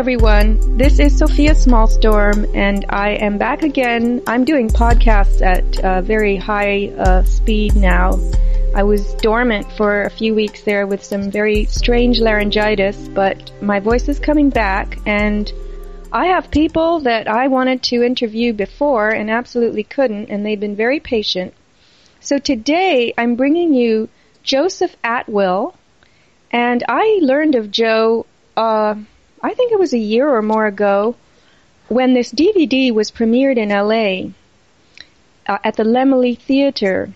everyone. This is Sofia Smallstorm, and I am back again. I'm doing podcasts at uh, very high uh, speed now. I was dormant for a few weeks there with some very strange laryngitis, but my voice is coming back, and I have people that I wanted to interview before and absolutely couldn't, and they've been very patient. So today I'm bringing you Joseph Atwill, and I learned of Joe. Uh, I think it was a year or more ago, when this DVD was premiered in LA uh, at the Laemmle Theater.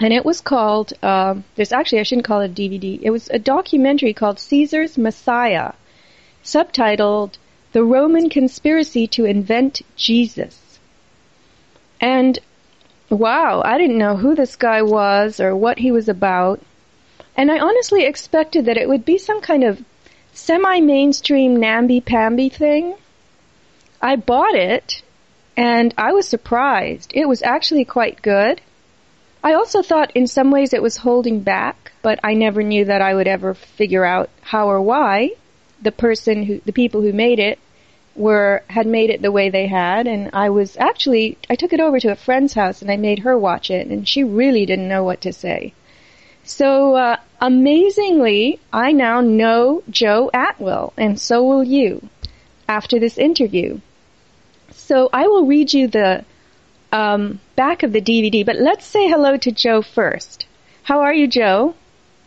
And it was called, uh, there's actually, I shouldn't call it a DVD. It was a documentary called Caesar's Messiah, subtitled The Roman Conspiracy to Invent Jesus. And wow, I didn't know who this guy was or what he was about. And I honestly expected that it would be some kind of semi-mainstream namby-pamby thing. I bought it and I was surprised. It was actually quite good. I also thought in some ways it was holding back, but I never knew that I would ever figure out how or why the person who, the people who made it were, had made it the way they had. And I was actually, I took it over to a friend's house and I made her watch it and she really didn't know what to say. So uh, amazingly, I now know Joe Atwill, and so will you after this interview. So I will read you the um, back of the DVD, but let's say hello to Joe first. How are you, Joe?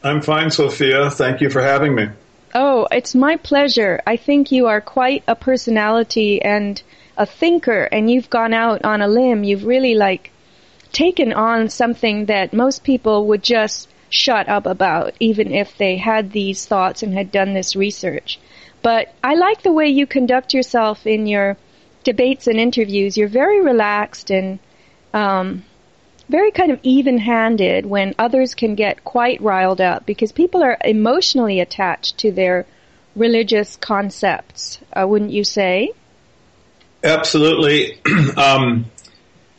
I'm fine, Sofia. Thank you for having me. Oh, it's my pleasure. I think you are quite a personality and a thinker, and you've gone out on a limb. You've really like taken on something that most people would just shut up about, even if they had these thoughts and had done this research. But I like the way you conduct yourself in your debates and interviews. You're very relaxed and um, very kind of even-handed when others can get quite riled up because people are emotionally attached to their religious concepts, uh, wouldn't you say? Absolutely. um,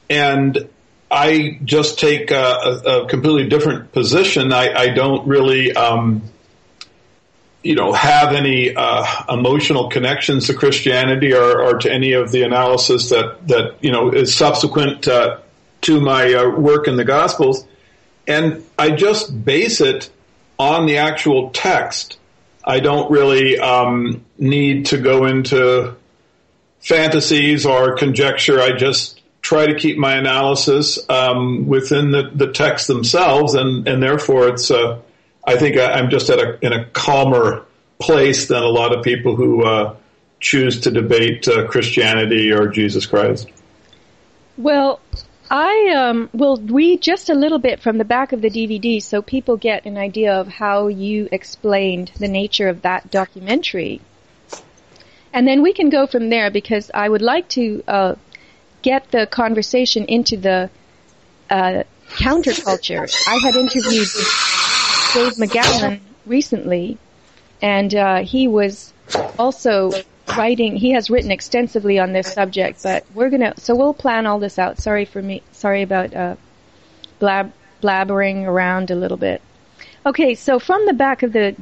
and I just take a, a, completely different position. I, I don't really, um, you know, have any uh, emotional connections to Christianity or, or, to any of the analysis that that you know is subsequent uh, to my uh, work in the Gospels, and I just base it on the actual text. I don't really um, need to go into fantasies or conjecture. I just try to keep my analysis um, within the, the text themselves, and, and therefore it's uh, I think I, am just at a, in a calmer place than a lot of people who uh, choose to debate uh, Christianity or Jesus Christ. Well, I um, will read just a little bit from the back of the DVD so people get an idea of how you explained the nature of that documentary. And then we can go from there because I would like to uh, get the conversation into the uh, counterculture. I had interviewed Dave McGowan recently, and uh, he was also writing. He has written extensively on this subject, but we're gonna. So we'll plan all this out. Sorry for me. Sorry about uh, blab blabbering around a little bit. Okay, so from the back of the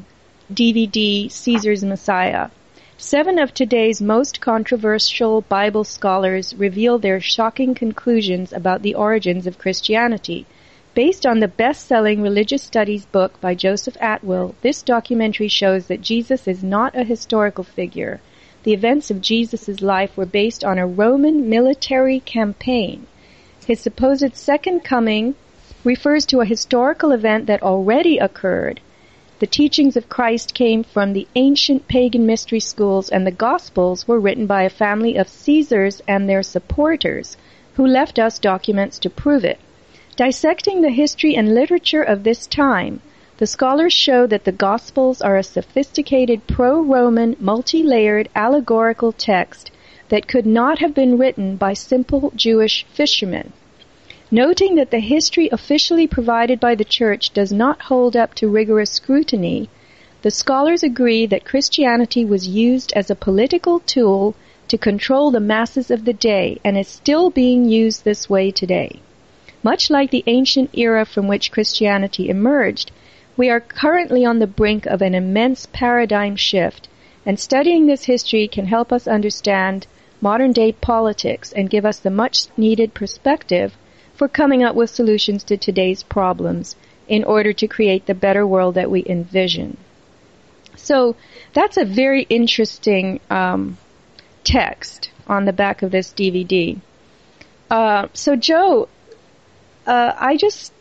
DVD, Caesar's Messiah. Seven of today's most controversial Bible scholars reveal their shocking conclusions about the origins of Christianity. Based on the best-selling religious studies book by Joseph Atwill, this documentary shows that Jesus is not a historical figure. The events of Jesus' life were based on a Roman military campaign. His supposed second coming refers to a historical event that already occurred, the teachings of Christ came from the ancient pagan mystery schools, and the Gospels were written by a family of Caesars and their supporters, who left us documents to prove it. Dissecting the history and literature of this time, the scholars show that the Gospels are a sophisticated pro-Roman, multi-layered allegorical text that could not have been written by simple Jewish fishermen. Noting that the history officially provided by the Church does not hold up to rigorous scrutiny, the scholars agree that Christianity was used as a political tool to control the masses of the day and is still being used this way today. Much like the ancient era from which Christianity emerged, we are currently on the brink of an immense paradigm shift and studying this history can help us understand modern day politics and give us the much needed perspective for coming up with solutions to today's problems in order to create the better world that we envision. So that's a very interesting um, text on the back of this DVD. Uh, so Joe, uh, I just,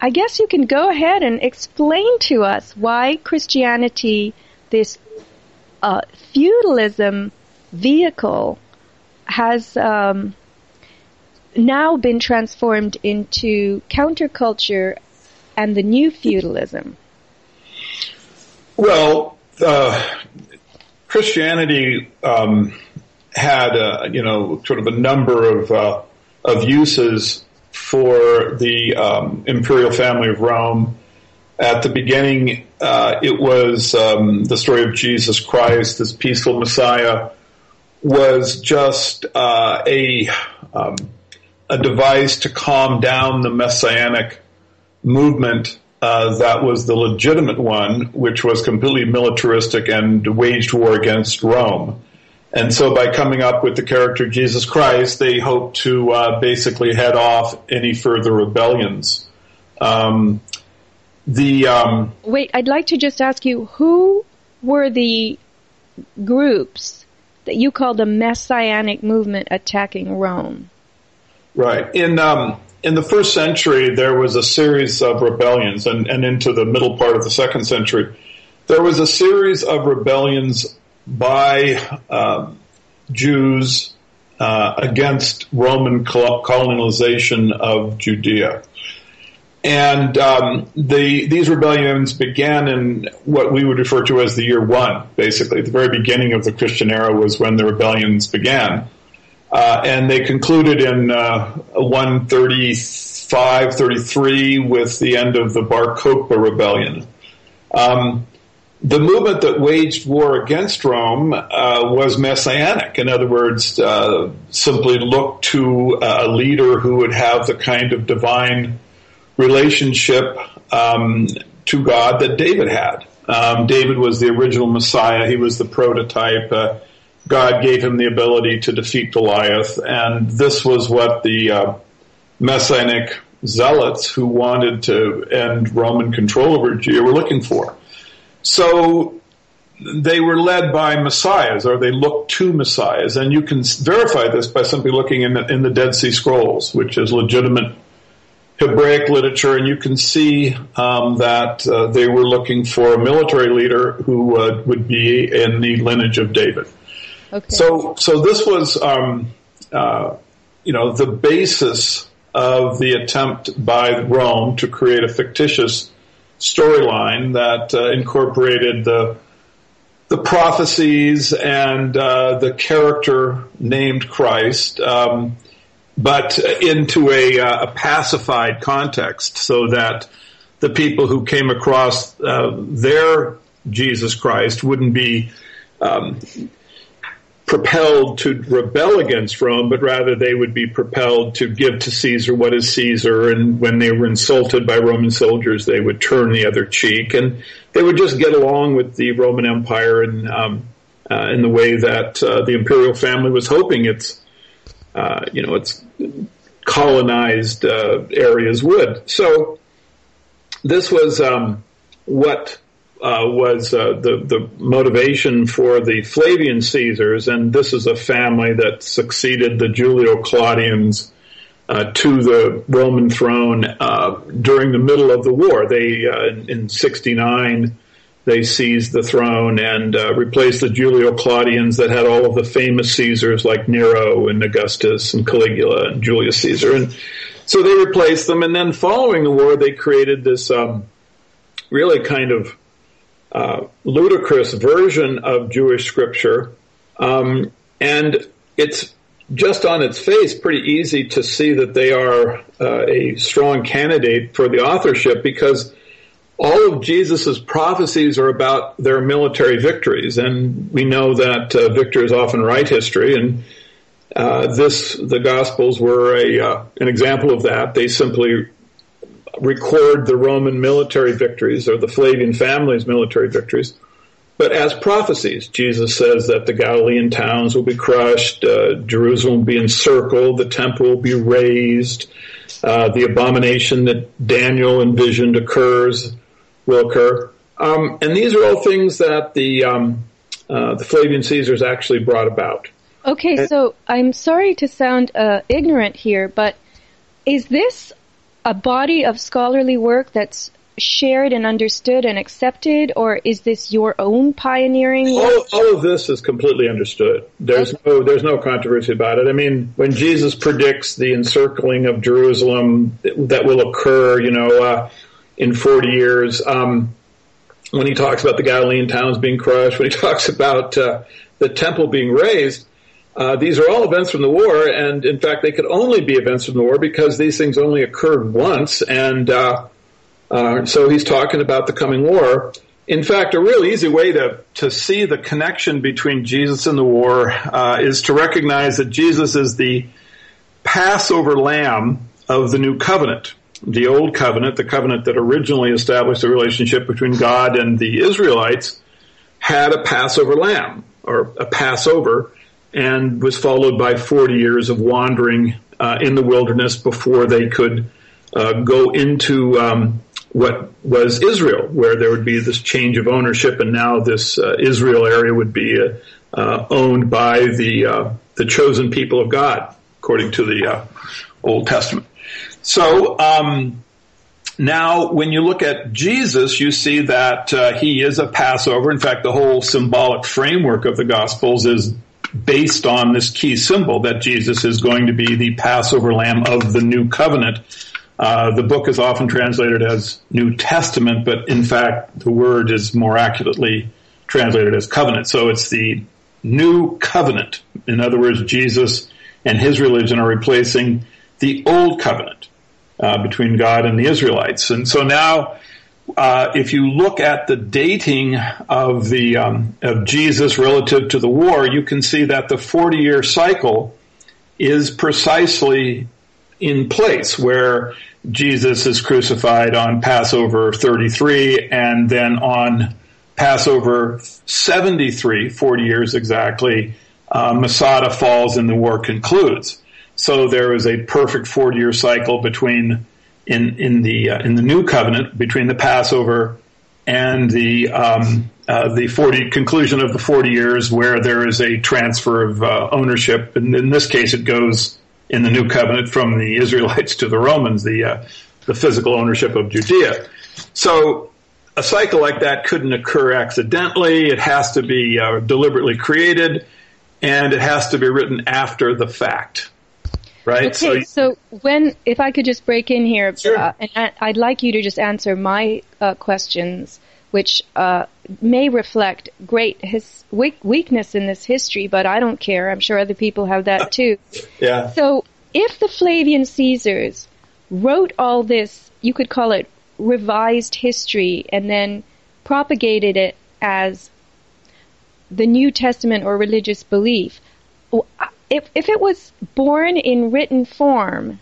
I guess you can go ahead and explain to us why Christianity, this uh, feudalism vehicle, has um, now been transformed into counterculture and the new feudalism. Well, uh, Christianity um, had, you know, sort of a number of uh, of uses for the um, imperial family of Rome. At the beginning, uh, it was um, the story of Jesus Christ, this peaceful Messiah, was just uh, a um, a device to calm down the messianic movement uh, that was the legitimate one, which was completely militaristic and waged war against Rome. And so by coming up with the character Jesus Christ, they hope to uh, basically head off any further rebellions. Um, the um, wait, I'd like to just ask you who were the groups that you call the messianic movement attacking Rome? Right in um, in the first century, there was a series of rebellions, and, and into the middle part of the second century, there was a series of rebellions by um, Jews uh, against Roman colonization of Judea. And um, the, these rebellions began in what we would refer to as the year one, basically. the very beginning of the Christian era was when the rebellions began. Uh, and they concluded in uh, 135, 33 with the end of the Bar Kokhba rebellion. Um, the movement that waged war against Rome uh, was messianic. In other words, uh, simply looked to a leader who would have the kind of divine relationship um, to God that David had. Um, David was the original Messiah. He was the prototype. Uh, God gave him the ability to defeat Goliath, and this was what the uh, messianic zealots who wanted to end Roman control over Judea were looking for. So they were led by messiahs, or they looked to messiahs, and you can verify this by simply looking in the, in the Dead Sea Scrolls, which is legitimate Hebraic literature, and you can see um, that uh, they were looking for a military leader who uh, would be in the lineage of David. Okay. So, so this was, um, uh, you know, the basis of the attempt by Rome to create a fictitious storyline that uh, incorporated the the prophecies and uh, the character named Christ, um, but into a, uh, a, pacified context, so that the people who came across uh, their Jesus Christ wouldn't be um, propelled to rebel against Rome, but rather they would be propelled to give to Caesar what is Caesar. And when they were insulted by Roman soldiers, they would turn the other cheek, and they would just get along with the Roman Empire in um, uh, in the way that uh, the imperial family was hoping its uh, you know its colonized uh, areas would. So this was um, what uh, was uh, the the motivation for the Flavian Caesars, and this is a family that succeeded the Julio Claudians uh, to the Roman throne uh, during the middle of the war. They uh, in '69 they seized the throne and replaced the Julio Claudians that had all of the famous Caesars like Nero and Augustus and Caligula and Julius Caesar, and so they replaced them. And then following the war, they created this um, really kind of uh, ludicrous version of Jewish scripture, um, and it's just on its face pretty easy to see that they are uh, a strong candidate for the authorship because all of Jesus' prophecies are about their military victories, and we know that uh, victors often write history, and uh, this the Gospels were a uh, an example of that. They simply record the Roman military victories or the Flavian family's military victories. but as prophecies. Jesus says that the Galilean towns will be crushed, uh, Jerusalem will be encircled, the temple will be razed, uh, the abomination that Daniel envisioned occurs will occur. Um, and these are all things that the um, uh, the Flavian Caesars actually brought about. Okay, so I'm sorry to sound uh, ignorant here, but is this a body of scholarly work that's shared and understood and accepted, or is this your own pioneering? All, all of this is completely understood. There's okay. no there's no controversy about it. I mean, when Jesus predicts the encircling of Jerusalem that will occur, you know, uh, in 40 years, um, when he talks about the Galilean towns being crushed, when he talks about uh, the temple being razed. Uh, these are all events from the war, and in fact, they could only be events from the war because these things only occurred once, and uh, uh, so he's talking about the coming war. In fact, a real easy way to, to see the connection between Jesus and the war uh, is to recognize that Jesus is the Passover lamb of the new covenant. The old covenant, the covenant that originally established the relationship between God and the Israelites, had a Passover lamb or a Passover and was followed by 40 years of wandering uh, in the wilderness before they could uh, go into um, what was Israel, where there would be this change of ownership, and now this uh, Israel area would be uh, uh, owned by the uh, the chosen people of God, according to the Old Testament. So um, now, when you look at Jesus, you see that he is a Passover. In fact, the whole symbolic framework of the Gospels is based on this key symbol that Jesus is going to be the Passover lamb of the new covenant uh, the book is often translated as New Testament, but in fact, the word is more accurately translated as covenant. So it's the new covenant. In other words, Jesus and his religion are replacing the old covenant uh, between God and the Israelites. And so now, uh, if you look at the dating of the um, of Jesus relative to the war, you can see that the 40 year cycle is precisely in place where Jesus is crucified on Passover 33 and then on Passover 73, 40 years exactly, uh, Masada falls and the war concludes. So there is a perfect 40 year cycle between in in the uh, in the new covenant between the Passover and the um, uh, the 40 conclusion of the 40 years where there is a transfer of uh, ownership. And in this case, it goes in the new covenant from the Israelites to the Romans, the uh, the physical ownership of Judea. So a cycle like that couldn't occur accidentally. It has to be uh, deliberately created, and it has to be written after the fact. Right. Okay. So, so when, if I could just break in here, sure. uh, and I, would like you to just answer my uh, questions which uh, may reflect great his weakness in this history, but I don't care. I'm sure other people have that too. yeah. So if the Flavian Caesars wrote all this, you could call it revised history, and then propagated it as the New Testament or religious belief, if, if it was born in written form,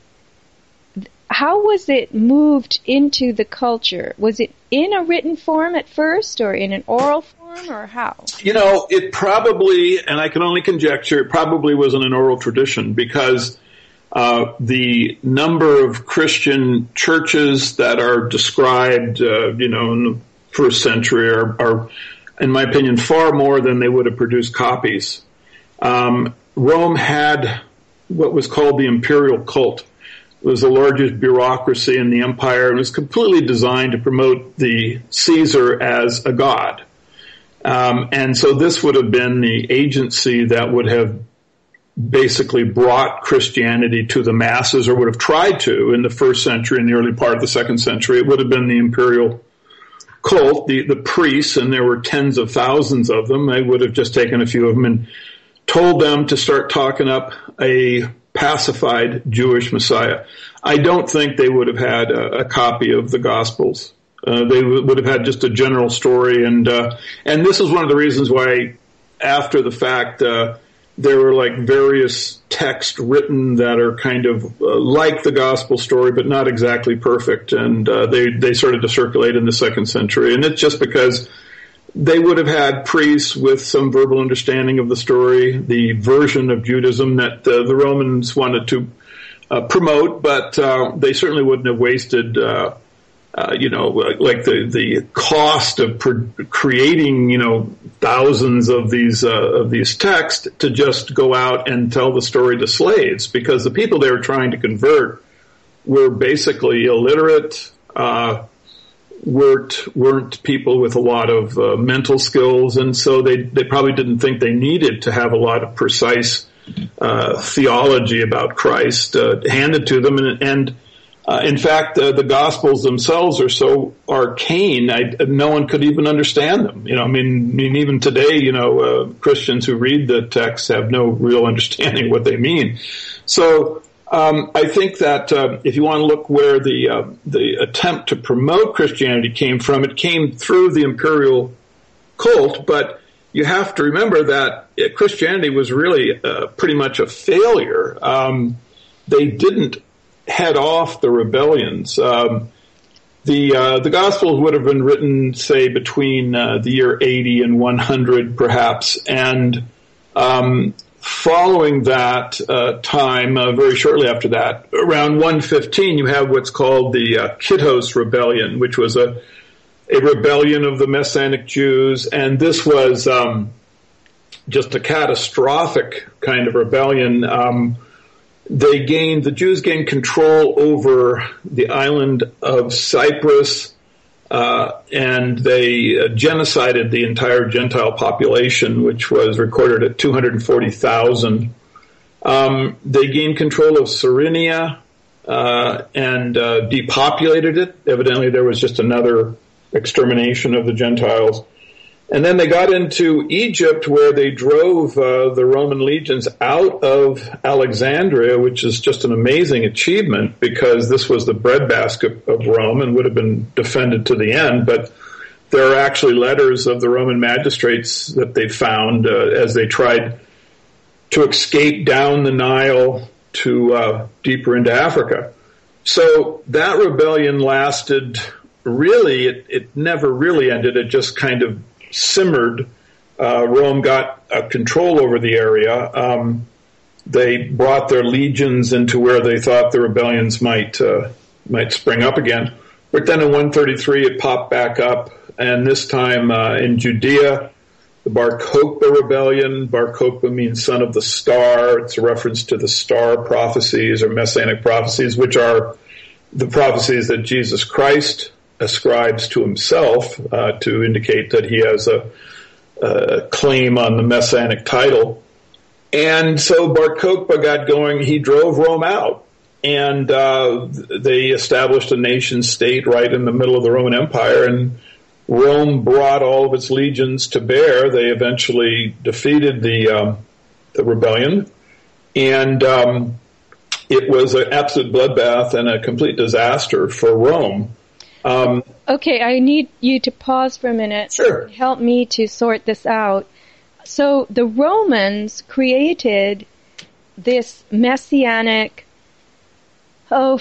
how was it moved into the culture? Was it in a written form at first or in an oral form or how? You know, it probably, and I can only conjecture, it probably was in an oral tradition because uh, the number of Christian churches that are described, uh, you know, in the first century are, are, in my opinion, far more than they would have produced copies. Um, Rome had what was called the imperial cult It was the largest bureaucracy in the empire and was completely designed to promote the Caesar as a god. Um, and so this would have been the agency that would have basically brought Christianity to the masses or would have tried to in the first century and the early part of the second century. It would have been the imperial cult, the, the priests, and there were tens of thousands of them. They would have just taken a few of them and told them to start talking up a pacified Jewish Messiah. I don't think they would have had a, a copy of the Gospels. Uh, they w- would have had just a general story, and uh, and this is one of the reasons why, after the fact, uh, there were like various texts written that are kind of uh, like the Gospel story, but not exactly perfect, and uh, they they started to circulate in the second century, and it's just because they would have had priests with some verbal understanding of the story, the version of Judaism that uh, the Romans wanted to uh, promote, but uh, they certainly wouldn't have wasted, uh, uh, you know, like the the cost of creating, you know, thousands of these uh, of these texts to just go out and tell the story to slaves, because the people they were trying to convert were basically illiterate weren't weren't people with a lot of uh, mental skills, and so they they probably didn't think they needed to have a lot of precise uh, theology about Christ uh, handed to them, and, and uh, in fact, the Gospels themselves are so arcane, I, no one could even understand them. You know, I mean, I mean even today, you know, uh, Christians who read the texts have no real understanding what they mean. So um, I think that uh, if you want to look where the uh, the attempt to promote Christianity came from, it came through the imperial cult. But you have to remember that Christianity was really uh, pretty much a failure. Um, they didn't head off the rebellions. Um, the uh, the Gospels would have been written, say, between uh, the year 80 and 100, perhaps, and um, following that uh, time, uh, very shortly after that, around 115, you have what's called the uh, Kitos Rebellion, which was a a rebellion of the Messianic Jews, and this was um, just a catastrophic kind of rebellion. Um, they gained the Jews gained control over the island of Cyprus uh, and they uh, genocided the entire Gentile population, which was recorded at 240,000. Um, they gained control of Cyrenia uh, and uh, depopulated it. Evidently, there was just another extermination of the Gentiles. And then they got into Egypt where they drove uh, the Roman legions out of Alexandria, which is just an amazing achievement because this was the breadbasket of Rome and would have been defended to the end. But there are actually letters of the Roman magistrates that they found uh, as they tried to escape down the Nile to uh, deeper into Africa. So that rebellion lasted really, it, it never really ended. It just kind of simmered. Uh, Rome got uh, control over the area. Um, they brought their legions into where they thought the rebellions might uh, might spring up again. But then in 133, it popped back up, and this time uh, in Judea, the Bar Kokhba rebellion. Bar Kokhba means son of the star. It's a reference to the star prophecies or messianic prophecies, which are the prophecies that Jesus Christ ascribes to himself uh, to indicate that he has a, a, claim on the messianic title. And so Bar Kokhba got going. He drove Rome out, and uh, they established a nation state right in the middle of the Roman Empire. And Rome brought all of its legions to bear. They eventually defeated the um, the rebellion, and um, it was an absolute bloodbath and a complete disaster for Rome. Um, okay, I need you to pause for a minute. Sure. Help me to sort this out. So the Romans created this messianic oh,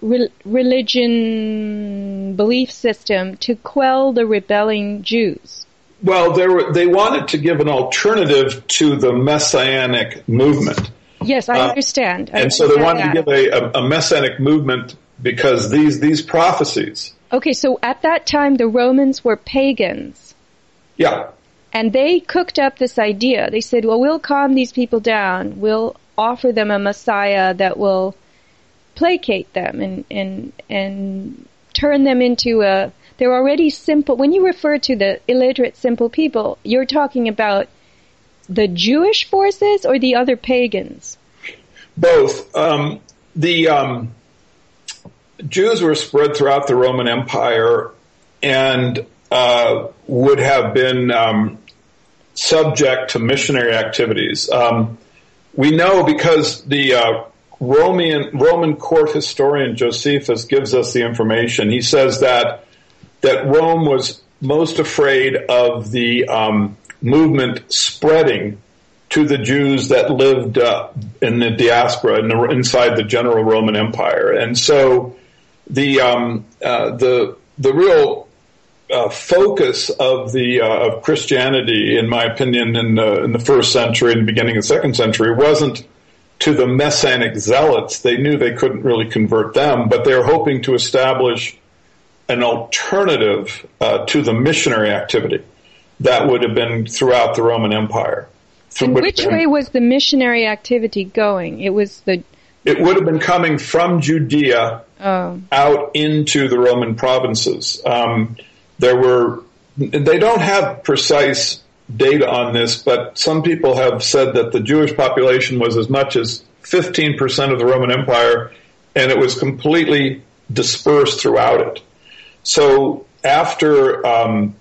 re- religion belief system to quell the rebelling Jews. Well, they, were, they wanted to give an alternative to the messianic movement. Yes, I uh, understand. I and understand so they wanted that. to give a, a, a messianic movement because these these prophecies. Okay, so at that time the Romans were pagans. Yeah. And they cooked up this idea. They said, "Well, we'll calm these people down. We'll offer them a Messiah that will placate them and and and turn them into a they're already simple. When you refer to the illiterate simple people, you're talking about the Jewish forces or the other pagans? Both. Um, the um, Jews were spread throughout the Roman Empire and uh, would have been um, subject to missionary activities. Um, we know because the uh, Roman Roman court historian Josephus gives us the information. He says that that Rome was most afraid of the um, movement spreading to the Jews that lived uh, in the diaspora in the, inside the general Roman Empire, and so the um, uh, the the real uh, focus of the uh, of Christianity, in my opinion, in the, in the first century and beginning of the second century, wasn't to the messianic zealots. They knew they couldn't really convert them, but they were hoping to establish an alternative uh, to the missionary activity that would have been throughout the Roman Empire. In which way was the missionary activity going? It was the. It would have been coming from Judea oh. out into the Roman provinces. Um, there were. They don't have precise data on this, but some people have said that the Jewish population was as much as 15% of the Roman Empire, and it was completely dispersed throughout it. So after um,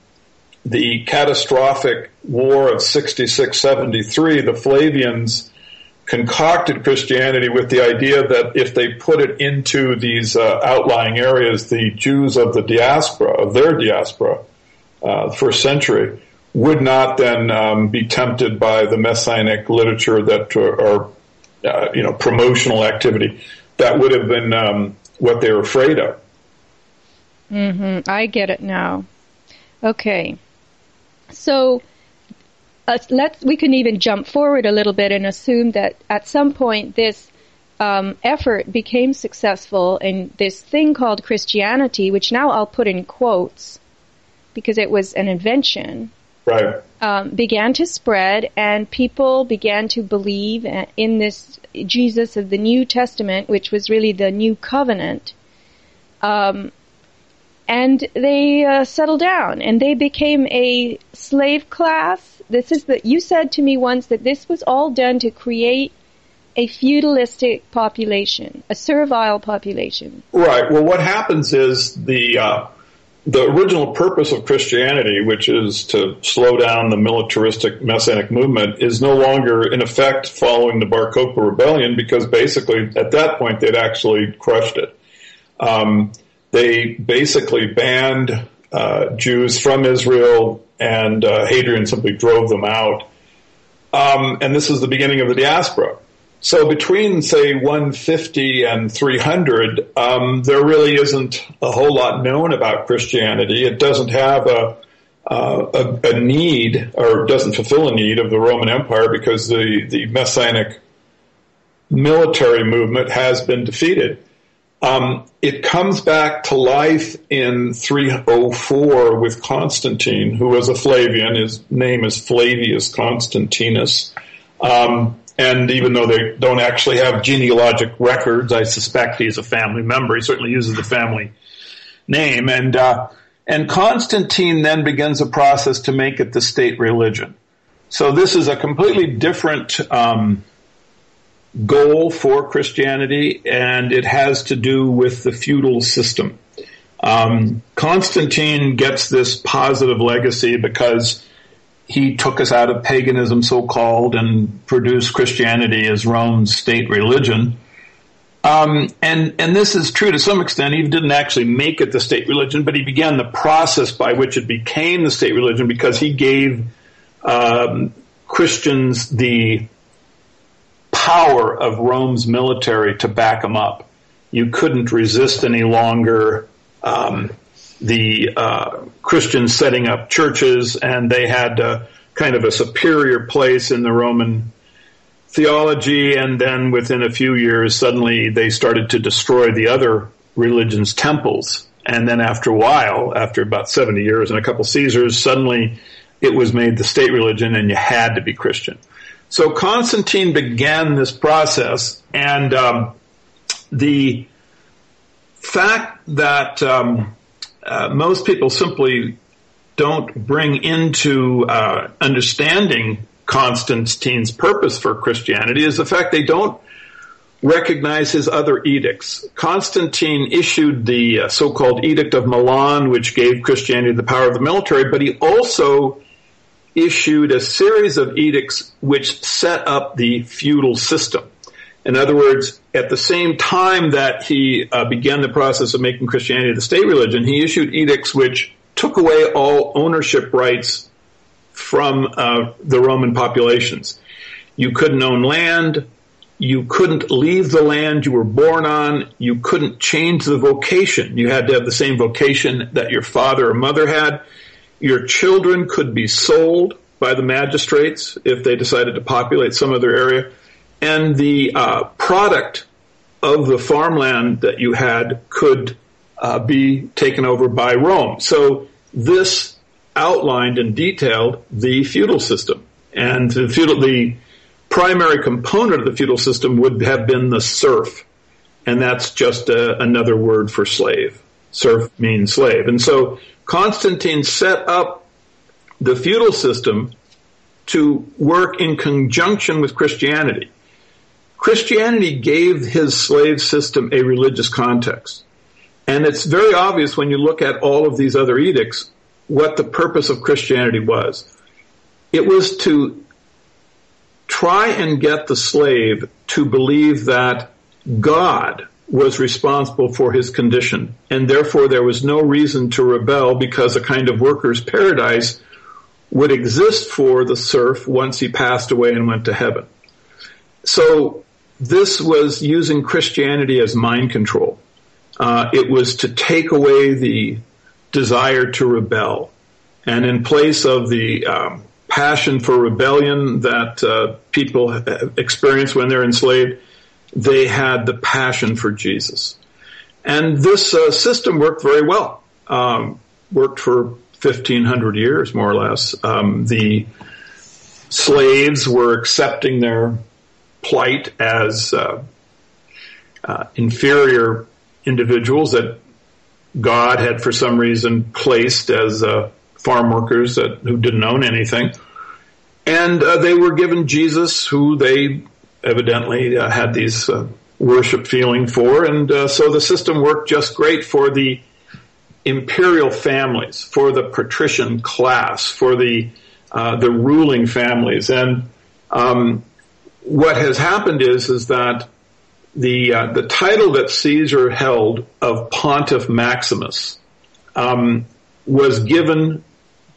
the catastrophic war of 66-73, the Flavians concocted Christianity with the idea that if they put it into these uh, outlying areas, the Jews of the diaspora, of their diaspora, uh, first century, would not then um, be tempted by the messianic literature that uh, or uh, you know promotional activity that would have been um, what they were afraid of. Mm-hmm. I get it now. Okay. So uh, let's we can even jump forward a little bit and assume that at some point this um, effort became successful, and this thing called Christianity, which now I'll put in quotes because it was an invention, right. um, began to spread, and people began to believe in this Jesus of the New Testament, which was really the New Covenant. Um, and they uh, settled down and they became a slave class. This is the, you said to me once that this was all done to create a feudalistic population, a servile population. Right. Well, what happens is the, uh, the original purpose of Christianity, which is to slow down the militaristic messianic movement, is no longer in effect following the Bar Kokhba rebellion because basically at that point they'd actually crushed it. Um, they basically banned uh, Jews from Israel, and uh, Hadrian simply drove them out. Um, and this is the beginning of the diaspora. So between, say, 150 and 300, um, there really isn't a whole lot known about Christianity. It doesn't have a, uh, a, a, need or doesn't fulfill a need of the Roman Empire because the, the Messianic military movement has been defeated. Um, it comes back to life in 304 with Constantine, who was a Flavian. His name is Flavius Constantinus. Um, and even though they don't actually have genealogic records, I suspect he's a family member. He certainly uses the family name. And, uh, and Constantine then begins a process to make it the state religion. So this is a completely different um, goal for Christianity, and it has to do with the feudal system. Um, Constantine gets this positive legacy because he took us out of paganism, so called, and produced Christianity as Rome's state religion. Um, and and this is true to some extent. He didn't actually make it the state religion, but he began the process by which it became the state religion because he gave um, Christians the power of Rome's military to back them up. You couldn't resist any longer um, the uh, Christians setting up churches, and they had uh, kind of a superior place in the Roman theology. And then within a few years, suddenly they started to destroy the other religions' temples. And then after a while, after about 70 years and a couple Caesars, suddenly it was made the state religion and you had to be Christian. So Constantine began this process, and um, the fact that um, uh, most people simply don't bring into uh, understanding Constantine's purpose for Christianity is the fact they don't recognize his other edicts. Constantine issued the uh, so-called Edict of Milan, which gave Christianity the power of the military, but he also issued a series of edicts which set up the feudal system. In other words, at the same time that he uh, began the process of making Christianity the state religion, he issued edicts which took away all ownership rights from uh, the Roman populations. You couldn't own land. you couldn't leave the land you were born on. You couldn't change the vocation. You had to have the same vocation that your father or mother had. Your children could be sold by the magistrates if they decided to populate some other area. And the uh, product of the farmland that you had could uh, be taken over by Rome. So this outlined and detailed the feudal system. And the feudal, the primary component of the feudal system would have been the serf. And that's just a, another word for slave. Serf means slave. And so Constantine set up the feudal system to work in conjunction with Christianity. Christianity gave his slave system a religious context. And it's very obvious when you look at all of these other edicts what the purpose of Christianity was. It was to try and get the slave to believe that God was responsible for his condition, and therefore there was no reason to rebel because a kind of worker's paradise would exist for the serf once he passed away and went to heaven. So this was using Christianity as mind control. Uh, it was to take away the desire to rebel. And in place of the um, passion for rebellion that uh, people experience when they're enslaved, they had the passion for Jesus. And this uh, system worked very well. Um, worked for 1500 years, more or less. Um, the slaves were accepting their plight as uh, uh inferior individuals that God had for some reason placed as uh, farm workers that, who didn't own anything. And uh, they were given Jesus, who they evidently uh, had these uh, worship feeling for. And uh, so the system worked just great for the imperial families, for the patrician class, for the uh, the ruling families. And um, what has happened is is that the uh, the title that Caesar held of Pontiff Maximus um, was given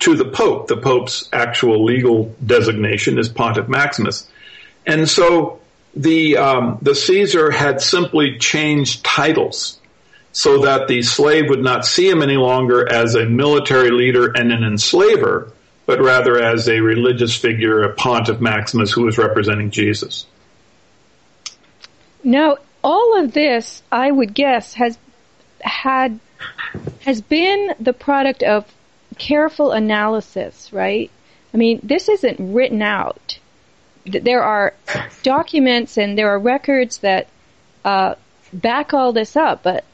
to the Pope. The Pope's actual legal designation is Pontiff Maximus, and so the um, the Caesar had simply changed titles so that the slave would not see him any longer as a military leader and an enslaver, but rather as a religious figure, a Pontiff Maximus who was representing Jesus. Now, all of this, I would guess, has had has been the product of careful analysis, right? I mean, this isn't written out. There are documents and there are records that uh, back all this up, but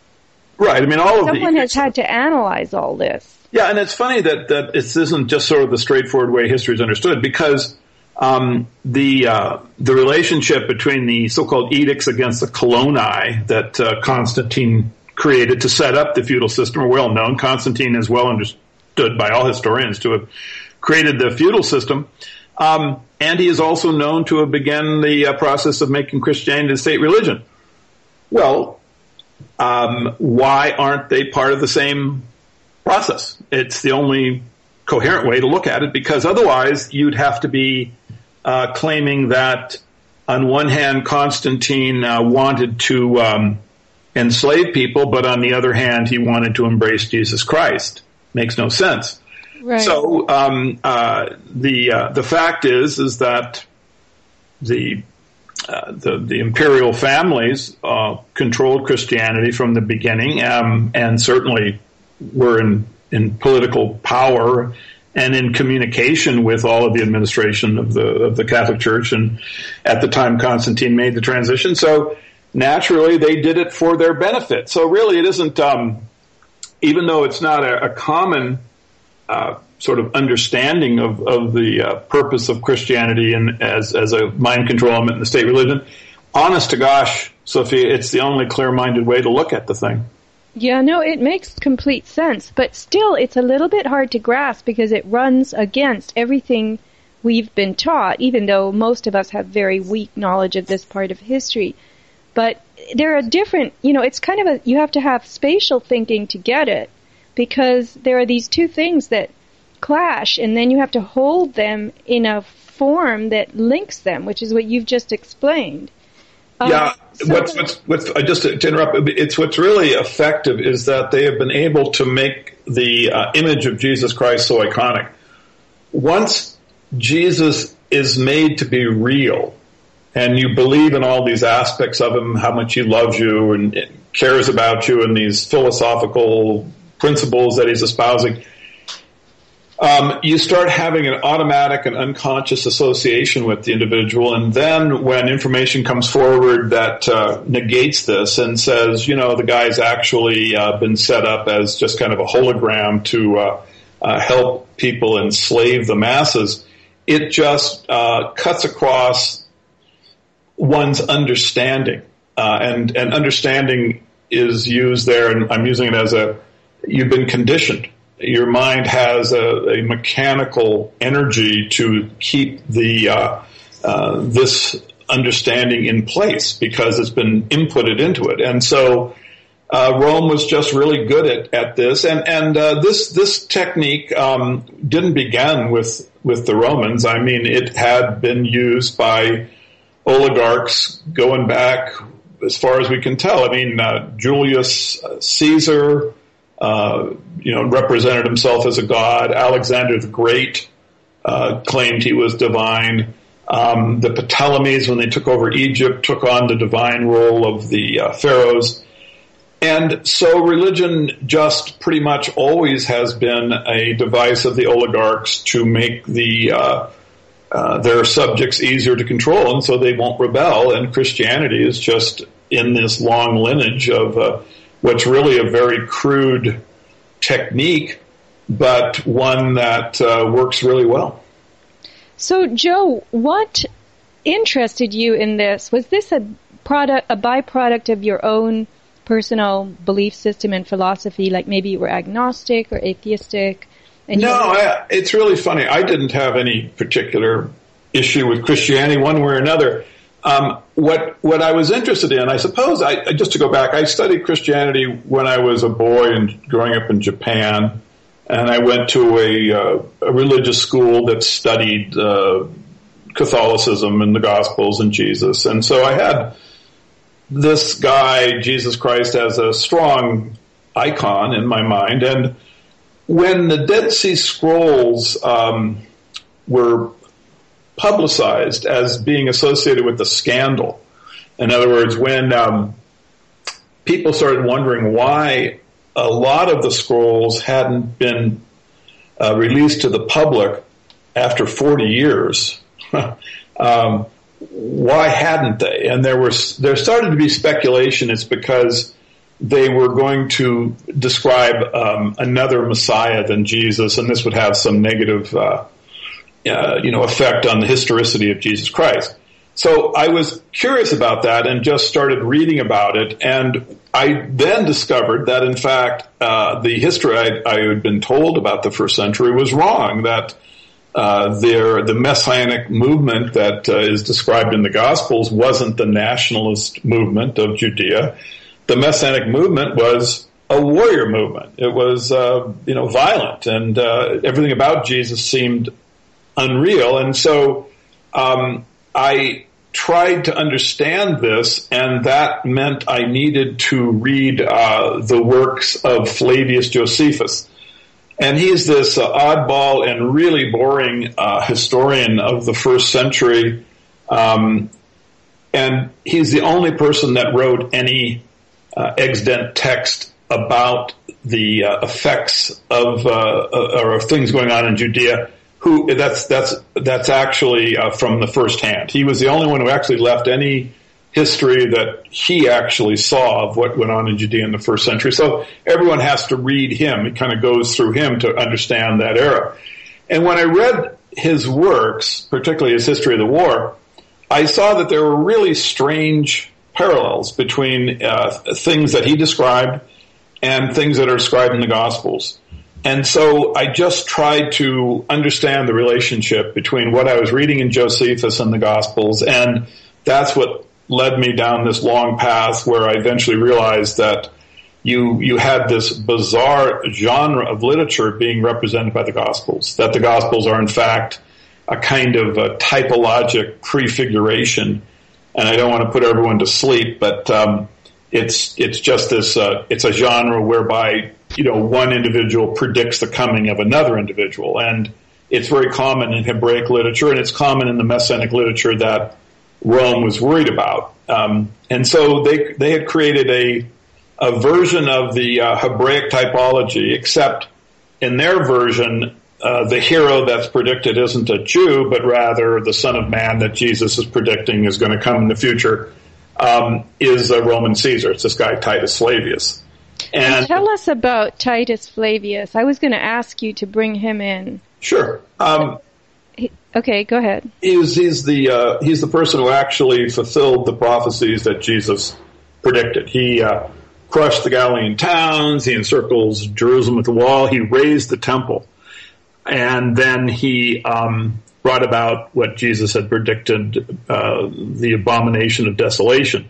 right. I mean, all someone has had to analyze all this. Yeah, and it's funny that that this isn't just sort of the straightforward way history is understood because um, the uh, the relationship between the so-called edicts against the coloni that uh, Constantine created to set up the feudal system are well known. Constantine is well understood by all historians to have created the feudal system. Um, and he is also known to have begun the uh, process of making Christianity the state religion. Well, um, why aren't they part of the same process? It's the only coherent way to look at it because otherwise you'd have to be uh, claiming that on one hand Constantine uh, wanted to um, enslave people, but on the other hand he wanted to embrace Jesus Christ. Makes no sense. Right. So um, uh, the uh, the fact is is that the uh, the, the imperial families uh, controlled Christianity from the beginning, um, and certainly were in in political power and in communication with all of the administration of the of the Catholic Church. And at the time Constantine made the transition, so naturally they did it for their benefit. So really, it isn't. Um, even though it's not a, a common uh, sort of understanding of, of the uh, purpose of Christianity and as as a mind control element in the state religion, honest to gosh, Sofia, it's the only clear minded way to look at the thing. Yeah, no, it makes complete sense, but still it's a little bit hard to grasp because it runs against everything we've been taught, even though most of us have very weak knowledge of this part of history. But there are different, you know, it's kind of a, you have to have spatial thinking to get it because there are these two things that clash and then you have to hold them in a form that links them, which is what you've just explained. yeah, so what's, what's, what's, just to, to, interrupt, it's what's really effective is that they have been able to make the uh, image of Jesus Christ so iconic. Once Jesus is made to be real, and you believe in all these aspects of him, how much he loves you and cares about you, and these philosophical principles that he's espousing, um, you start having an automatic and unconscious association with the individual, and then when information comes forward that uh, negates this and says, you know, the guy's actually uh, been set up as just kind of a hologram to uh, uh help people enslave the masses, it just uh, cuts across one's understanding, uh, and and understanding is used there, and I'm using it as a you've been conditioned your mind has a, a mechanical energy to keep the uh, uh, this understanding in place because it's been inputted into it, and so. Uh, Rome was just really good at, at this, and and uh, this this technique um, didn't begin with with the Romans. I mean, it had been used by oligarchs going back as far as we can tell. I mean, uh, Julius Caesar, uh, you know, represented himself as a god. Alexander the Great uh, claimed he was divine. Um, the Ptolemies, when they took over Egypt, took on the divine role of the uh, pharaohs. And so religion just pretty much always has been a device of the oligarchs to make the uh, uh, their subjects easier to control, and so they won't rebel. And Christianity is just in this long lineage of uh, what's really a very crude technique, but one that uh, works really well. So, Joe, what interested you in this? Was this a product, a byproduct of your own personal belief system and philosophy? Like maybe you were agnostic or atheistic? no, I, it's really funny. I didn't have any particular issue with Christianity one way or another. Um, what what I was interested in, I suppose, I just to go back, I studied Christianity when I was a boy and growing up in Japan, and I went to a, uh, a religious school that studied uh, Catholicism and the Gospels and Jesus, and so I had this guy Jesus Christ as a strong icon in my mind, and when the Dead Sea Scrolls um, were publicized as being associated with the scandal. In other words, when um, people started wondering why a lot of the scrolls hadn't been uh, released to the public after 40 years, um, why hadn't they? And there was there started to be speculation. It's because they were going to describe um, another Messiah than Jesus, and this would have some negative uh, uh, you know, effect on the historicity of Jesus Christ. So I was curious about that and just started reading about it. And I then discovered that, in fact, uh, the history I, I, had been told about the first century was wrong. That uh, there, the messianic movement that uh, is described in the Gospels wasn't the nationalist movement of Judea. The messianic movement was a warrior movement. It was, uh, you know, violent, and uh, everything about Jesus seemed unreal. And so um, I tried to understand this, and that meant I needed to read uh, the works of Flavius Josephus. And he's this uh, oddball and really boring uh, historian of the first century. Um, and he's the only person that wrote any uh, extant text about the uh, effects of uh, or of things going on in Judea who that's that's that's actually uh, from the first hand. He was the only one who actually left any history that he actually saw of what went on in Judea in the first century. So everyone has to read him. It kind of goes through him to understand that era. And when I read his works, particularly his history of the war, I saw that there were really strange parallels between uh, things that he described and things that are described in the Gospels. And so I just tried to understand the relationship between what I was reading in Josephus and the Gospels. And that's what led me down this long path where I eventually realized that you, you had this bizarre genre of literature being represented by the Gospels, that the Gospels are in fact a kind of a typologic prefiguration and I don't want to put everyone to sleep, but um, it's it's just this uh, it's a genre whereby you know one individual predicts the coming of another individual, and it's very common in Hebraic literature, and it's common in the Messianic literature that Rome was worried about. Um, and so they they had created a a version of the uh, Hebraic typology, except in their version, uh, the hero that's predicted isn't a Jew, but rather the Son of Man that Jesus is predicting is going to come in the future um, is a Roman Caesar. It's this guy Titus Flavius. And tell us about Titus Flavius. I was going to ask you to bring him in. Sure. Um, okay, go ahead. He's he's the uh, he's the person who actually fulfilled the prophecies that Jesus predicted. He uh, crushed the Galilean towns. He encircles Jerusalem with a wall. He razed the temple, and then he um, brought about what Jesus had predicted: uh, the abomination of desolation.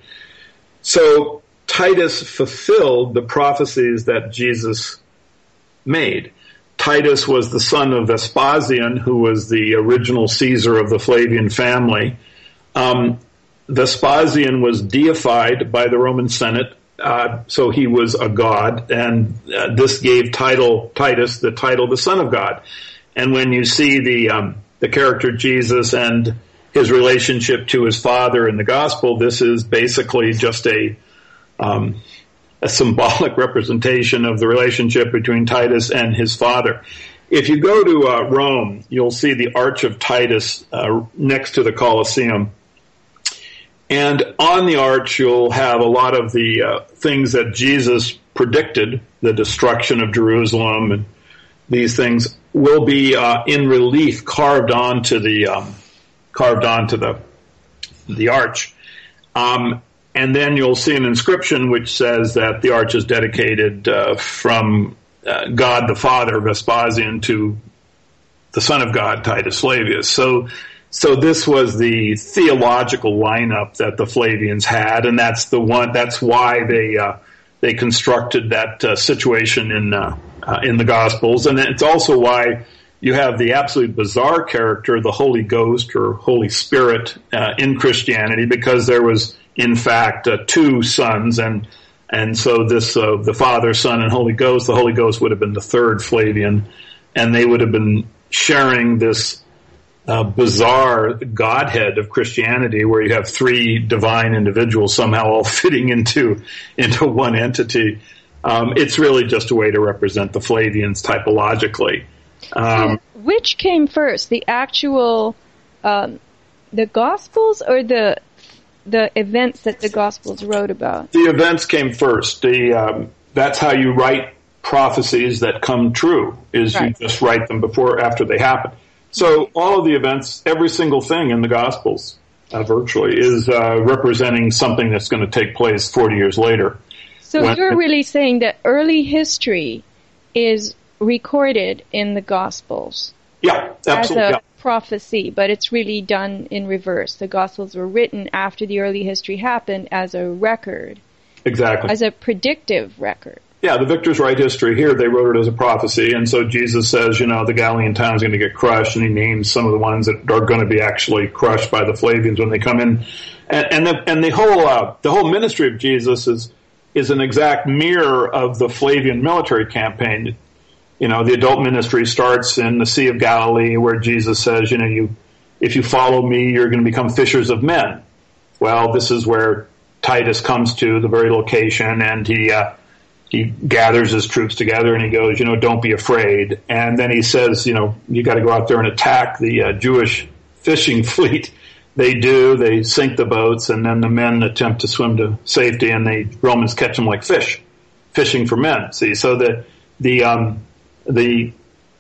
So Titus fulfilled the prophecies that Jesus made. Titus was the son of Vespasian, who was the original Caesar of the Flavian family. Um, Vespasian was deified by the Roman Senate, uh, so he was a god, and uh, this gave title Titus the title the Son of God. And when you see the um, the character Jesus and his relationship to his father in the gospel, this is basically just a um, a symbolic representation of the relationship between Titus and his father. If you go to uh, Rome, you'll see the Arch of Titus uh, next to the Colosseum. And on the arch, you'll have a lot of the uh, things that Jesus predicted, the destruction of Jerusalem and these things will be uh, in relief carved onto the um, carved onto the the arch. Um, and then you'll see an inscription which says that the arch is dedicated uh, from uh, God the Father, Vespasian, to the Son of God, Titus Flavius. So, so this was the theological lineup that the Flavians had, and that's the one. That's why they uh, they constructed that uh, situation in uh, uh, in the Gospels, and it's also why you have the absolute bizarre character, the Holy Ghost or Holy Spirit, in Christianity, because there was in fact, uh, two sons, and and so this uh, the Father, Son, and Holy Ghost. The Holy Ghost would have been the third Flavian, and they would have been sharing this uh, bizarre Godhead of Christianity, where you have three divine individuals somehow all fitting into into one entity. Um, it's really just a way to represent the Flavians typologically. Um, Which came first, the actual um, the Gospels or the the events that the Gospels wrote about? The events came first. The um, that's how you write prophecies that come true. Is right. you just write them before after they happen. So all of the events, every single thing in the Gospels, uh, virtually, is uh, representing something that's going to take place forty years later. So you're really saying that early history is recorded in the Gospels. Yeah, absolutely. As a, prophecy, but it's really done in reverse. The Gospels were written after the early history happened as a record. Exactly. As a predictive record. Yeah, the victors write history. Here they wrote it as a prophecy, and so Jesus says, you know, the Galilean town is going to get crushed, and he names some of the ones that are going to be actually crushed by the Flavians when they come in, and and the, and the whole uh, the whole ministry of Jesus is is an exact mirror of the Flavian military campaign you know, the adult ministry starts in the Sea of Galilee where Jesus says, you know, you, if you follow me, you're going to become fishers of men. Well, this is where Titus comes to the very location and he, uh, he gathers his troops together and he goes, you know, don't be afraid. And then he says, you know, you got to go out there and attack the uh, Jewish fishing fleet. They do. They sink the boats, and then the men attempt to swim to safety, and the Romans catch them like fish, fishing for men. See, so the the um, the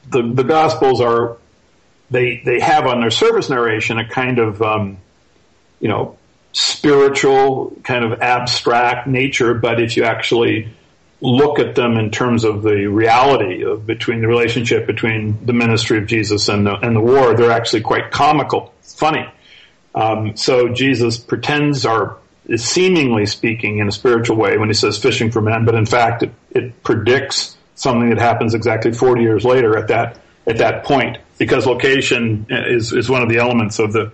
the the Gospels are they they have on their service narration a kind of um, you know spiritual kind of abstract nature, but if you actually look at them in terms of the reality of between the relationship between the ministry of Jesus and the, and the war, they're actually quite comical, funny. Um, so Jesus pretends, or is seemingly speaking in a spiritual way when he says fishing for men, but in fact it, it predicts something that happens exactly 40 years later at that at that point because location is is one of the elements of the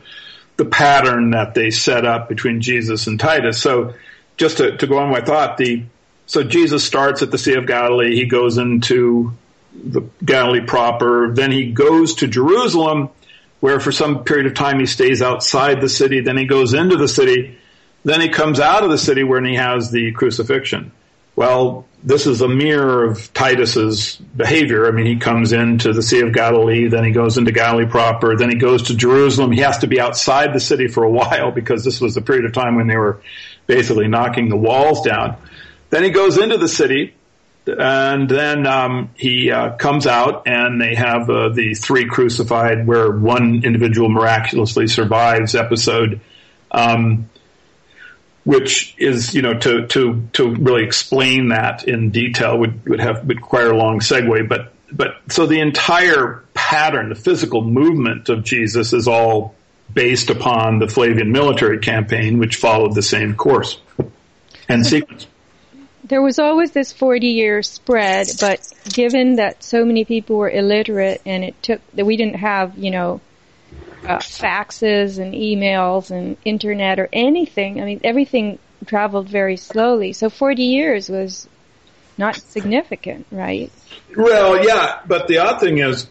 the pattern that they set up between Jesus and Titus. So just to, to go on my thought, the so Jesus starts at the Sea of Galilee. He goes into the Galilee proper. Then he goes to Jerusalem, where for some period of time he stays outside the city. Then he goes into the city. Then he comes out of the city where he has the crucifixion. Well, this is a mirror of Titus's behavior. I mean, he comes into the Sea of Galilee, then he goes into Galilee proper, then he goes to Jerusalem. He has to be outside the city for a while because this was the period of time when they were basically knocking the walls down. Then he goes into the city, and then um, he uh, comes out, and they have uh, the three crucified, where one individual miraculously survives episode. Um, which is, you know, to, to, to really explain that in detail would, would have, would require a long segue, but, but so the entire pattern, the physical movement of Jesus is all based upon the Flavian military campaign, which followed the same course and sequence. There was always this 40 year spread, but given that so many people were illiterate and it took, that we didn't have, you know, uh, faxes and emails and internet or anything. I mean, everything traveled very slowly. So 40 years was not significant, right? Well, yeah, but the odd thing is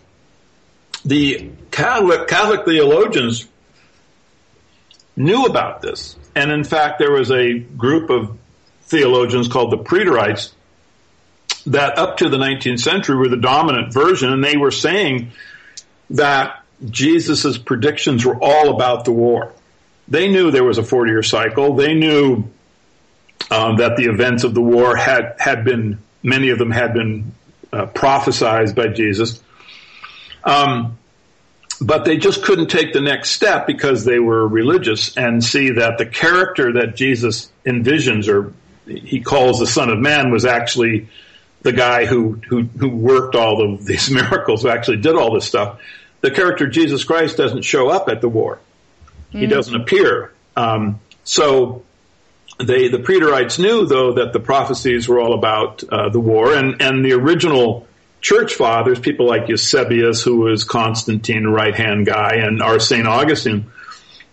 the Catholic, Catholic theologians knew about this. And in fact, there was a group of theologians called the Preterites that up to the 19th century were the dominant version, and they were saying that Jesus' predictions were all about the war. They knew there was a 40 year cycle. They knew um, that the events of the war had, had been, many of them had been uh, prophesied by Jesus. Um, but they just couldn't take the next step because they were religious and see that the character that Jesus envisions or he calls the Son of Man was actually the guy who, who, who worked all of these miracles, who actually did all this stuff the character Jesus Christ doesn't show up at the war. Mm. He doesn't appear. Um, so they, the Preterites knew though that the prophecies were all about uh, the war and, and the original church fathers, people like Eusebius, who was Constantine, right hand guy, and our St. Augustine,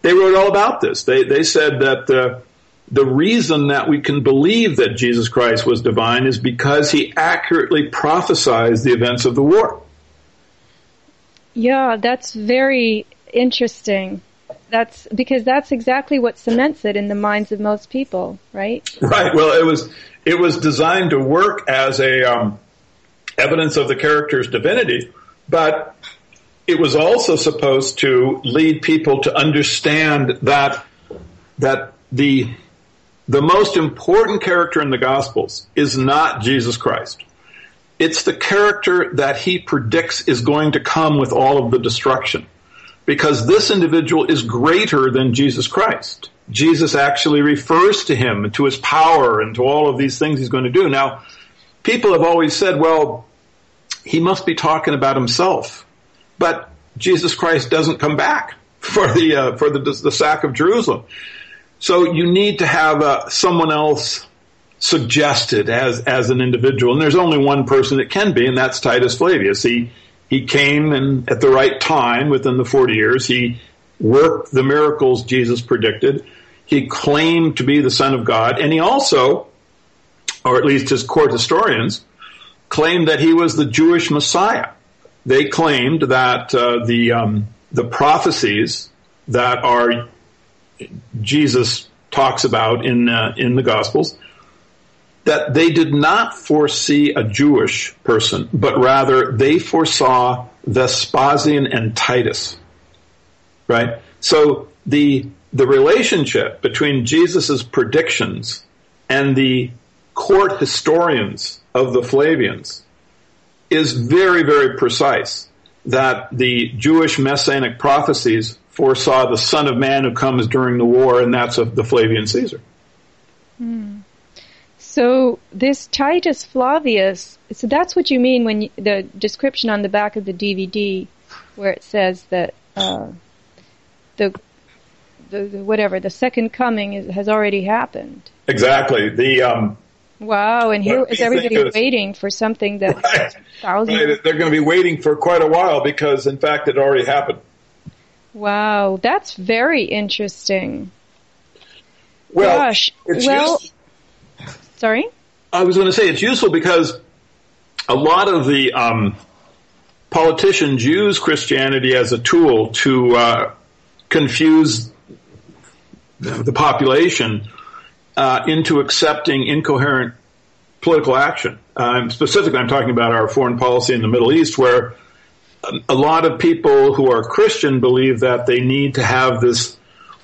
they wrote all about this. They, they said that uh, the reason that we can believe that Jesus Christ was divine is because he accurately prophesied the events of the war. Yeah, that's very interesting. That's because that's exactly what cements it in the minds of most people, right? Right. Well, it was it was designed to work as a um, evidence of the character's divinity, but it was also supposed to lead people to understand that that the the most important character in the Gospels is not Jesus Christ. It's the character that he predicts is going to come with all of the destruction. Because this individual is greater than Jesus Christ. Jesus actually refers to him and to his power and to all of these things he's going to do. Now, people have always said, well, he must be talking about himself. But Jesus Christ doesn't come back for the, uh, for the, the sack of Jerusalem. So you need to have uh, someone else suggested as as an individual. And there's only one person it can be, and that's Titus Flavius. He he came and at the right time within the 40 years. He worked the miracles Jesus predicted. He claimed to be the Son of God, and he also, or at least his court historians, claimed that he was the Jewish Messiah. They claimed that uh, the um, the prophecies that are Jesus talks about in uh, in the Gospels that they did not foresee a Jewish person, but rather they foresaw Vespasian and Titus. Right? So the the relationship between Jesus' predictions and the court historians of the Flavians is very, very precise. That the Jewish messianic prophecies foresaw the Son of Man who comes during the war, and that's of the Flavian Caesar. Hmm. So this Titus Flavius, so that's what you mean when you, the description on the back of the DVD, where it says that uh, the, the, the whatever the second coming is, has already happened. Exactly. The um, wow, and here is everybody waiting for something that right, thousands. Right. They're going to be waiting for quite a while because, in fact, it already happened. Wow, that's very interesting. Well, Gosh, well, sorry. I was going to say it's useful because a lot of the um, politicians use Christianity as a tool to uh, confuse the population uh, into accepting incoherent political action. Um, specifically, I'm talking about our foreign policy in the Middle East, where a lot of people who are Christian believe that they need to have this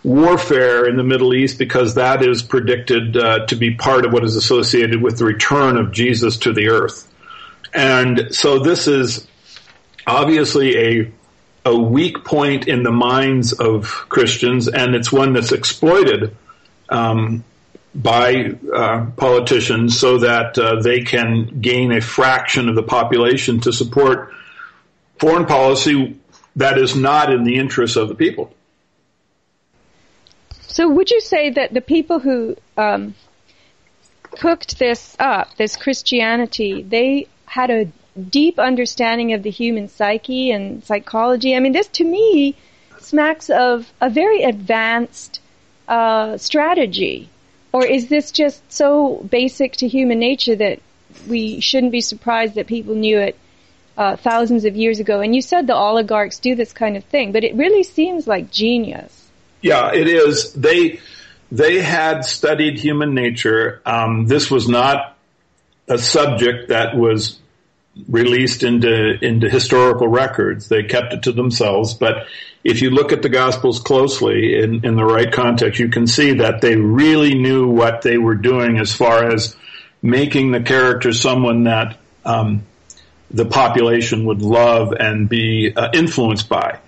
warfare in the Middle East because that is predicted uh, to be part of what is associated with the return of Jesus to the earth. And so this is obviously a a weak point in the minds of Christians, and it's one that's exploited um, by uh, politicians so that uh, they can gain a fraction of the population to support foreign policy that is not in the interests of the people. So, would you say that the people who um, cooked this up, this Christianity, they had a deep understanding of the human psyche and psychology? I mean, this to me smacks of a very advanced uh, strategy. Or is this just so basic to human nature that we shouldn't be surprised that people knew it uh, thousands of years ago. And you said the oligarchs do this kind of thing, but it really seems like genius. Yeah, it is. They they had studied human nature. Um, this was not a subject that was released into into historical records. They kept it to themselves. But if you look at the Gospels closely in, in the right context, you can see that they really knew what they were doing as far as making the character someone that um, the population would love and be uh, influenced by.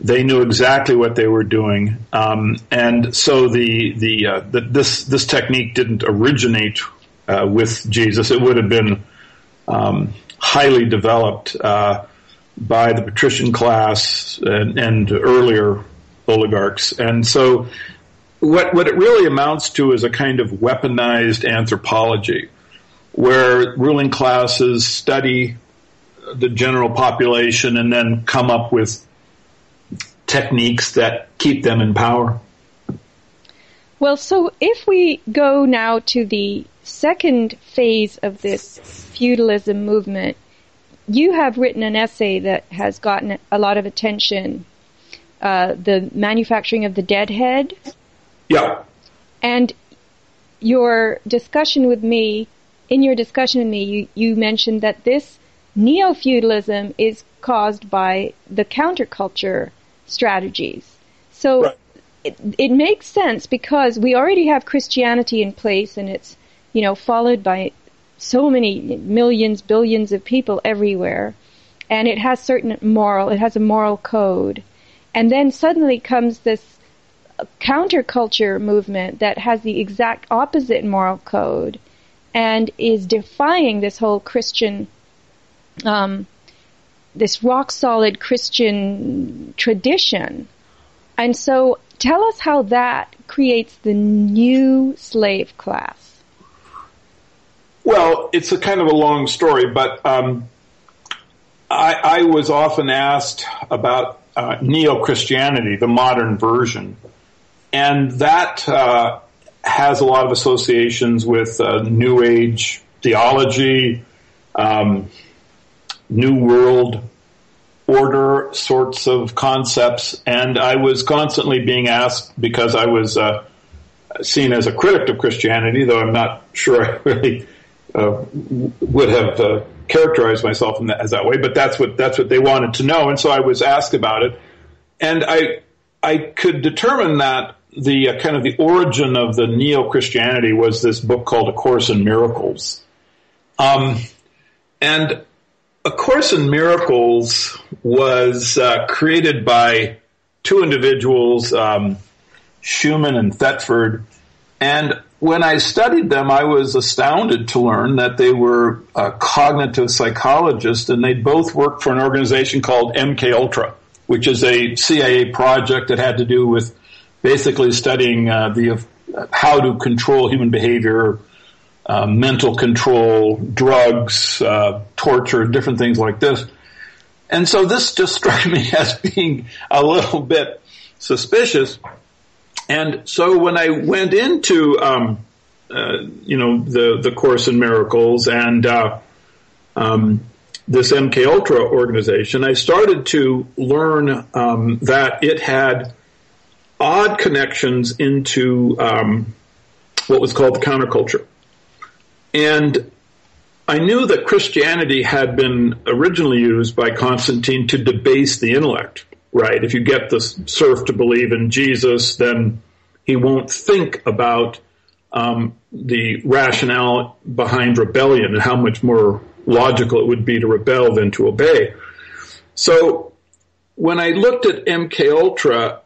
They knew exactly what they were doing, um, and so the the, uh, the, this this technique didn't originate uh, with Jesus. It would have been um, highly developed uh, by the patrician class and, and earlier oligarchs, and so what what it really amounts to is a kind of weaponized anthropology, where ruling classes study the general population and then come up with techniques that keep them in power? Well, so if we go now to the second phase of this feudalism movement, you have written an essay that has gotten a lot of attention. Uh, the manufacturing of the deadhead. Yeah. And your discussion with me, in your discussion with me, you, you mentioned that this neo-feudalism is caused by the counterculture strategies. So right. it, it makes sense because we already have Christianity in place and it's, you know, followed by so many millions, billions of people everywhere. And it has certain moral, it has a moral code. And then suddenly comes this counterculture movement that has the exact opposite moral code and is defying this whole Christian um, this rock solid Christian tradition. And so tell us how that creates the new slave class. Well, it's a kind of a long story, but um, I, I, was often asked about uh, neo Christianity, the modern version, and that uh, has a lot of associations with uh, New Age theology. Um, New World Order sorts of concepts, and I was constantly being asked because I was uh, seen as a critic of Christianity, though I'm not sure I really uh, would have uh, characterized myself that, as that way. But that's what that's what they wanted to know, and so I was asked about it, and I I could determine that the uh, kind of the origin of the neo Christianity was this book called A Course in Miracles, um, and a Course in Miracles was uh, created by two individuals, um, Schucman and Thetford, and when I studied them, I was astounded to learn that they were cognitive psychologists, and they both worked for an organization called MK Ultra, which is a CIA project that had to do with basically studying uh, the uh, how to control human behavior uh, mental control, drugs, uh, torture, different things like this. And so this just struck me as being a little bit suspicious. And so when I went into, um, uh, you know, the the Course in Miracles and uh, um, this MK Ultra organization, I started to learn um, that it had odd connections into um, what was called the counterculture, and I knew that Christianity had been originally used by Constantine to debase the intellect. Right? If you get the serf to believe in Jesus, then he won't think about um, the rationale behind rebellion and how much more logical it would be to rebel than to obey. So when I looked at MK Ultra,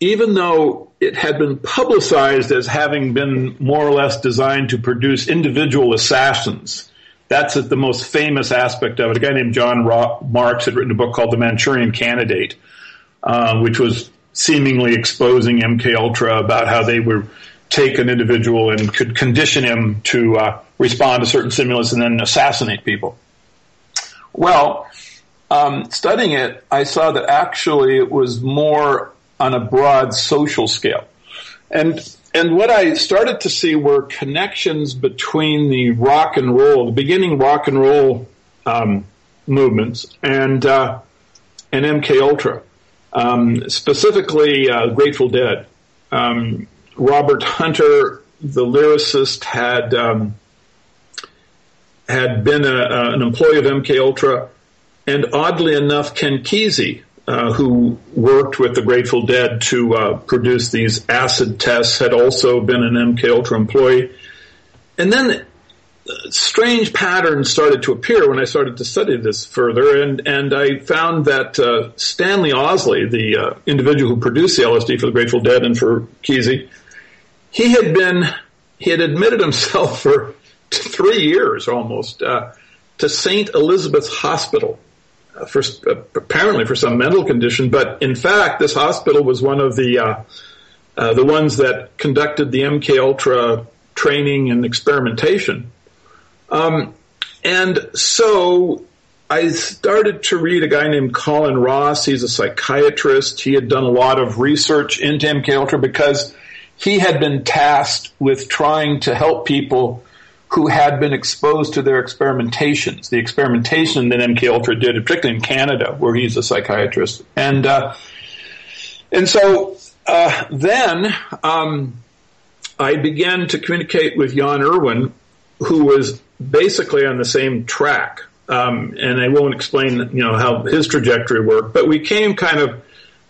even though it had been publicized as having been more or less designed to produce individual assassins, that's the most famous aspect of it. A guy named John Marks had written a book called The Manchurian Candidate, uh, which was seemingly exposing MK Ultra about how they would take an individual and could condition him to uh, respond to certain stimulus and then assassinate people. Well, um, studying it, I saw that actually it was more on a broad social scale. And and what I started to see were connections between the rock and roll, the beginning rock and roll um, movements, and uh, and MK Ultra, um, specifically uh, Grateful Dead. Um, Robert Hunter, the lyricist, had um, had been a, a, an employee of MK Ultra, and oddly enough, Ken Kesey, uh, who worked with the Grateful Dead to uh, produce these acid tests, had also been an MK Ultra employee. And then uh, strange patterns started to appear when I started to study this further, and and I found that uh, Stanley Owsley, the uh, individual who produced the LSD for the Grateful Dead and for Kesey, he had been he had admitted himself for three years almost uh, to St. Elizabeth's Hospital for apparently for some mental condition, but in fact, this hospital was one of the uh, uh the ones that conducted the MK Ultra training and experimentation. Um, and so I started to read a guy named Colin Ross. He's a psychiatrist. He had done a lot of research into MK Ultra because he had been tasked with trying to help people who had been exposed to their experimentations, the experimentation that MK Ultra did, particularly in Canada, where he's a psychiatrist, and uh, and so uh, then um, I began to communicate with Jan Irvin, who was basically on the same track. Um, and I won't explain, you know, how his trajectory worked, but we came kind of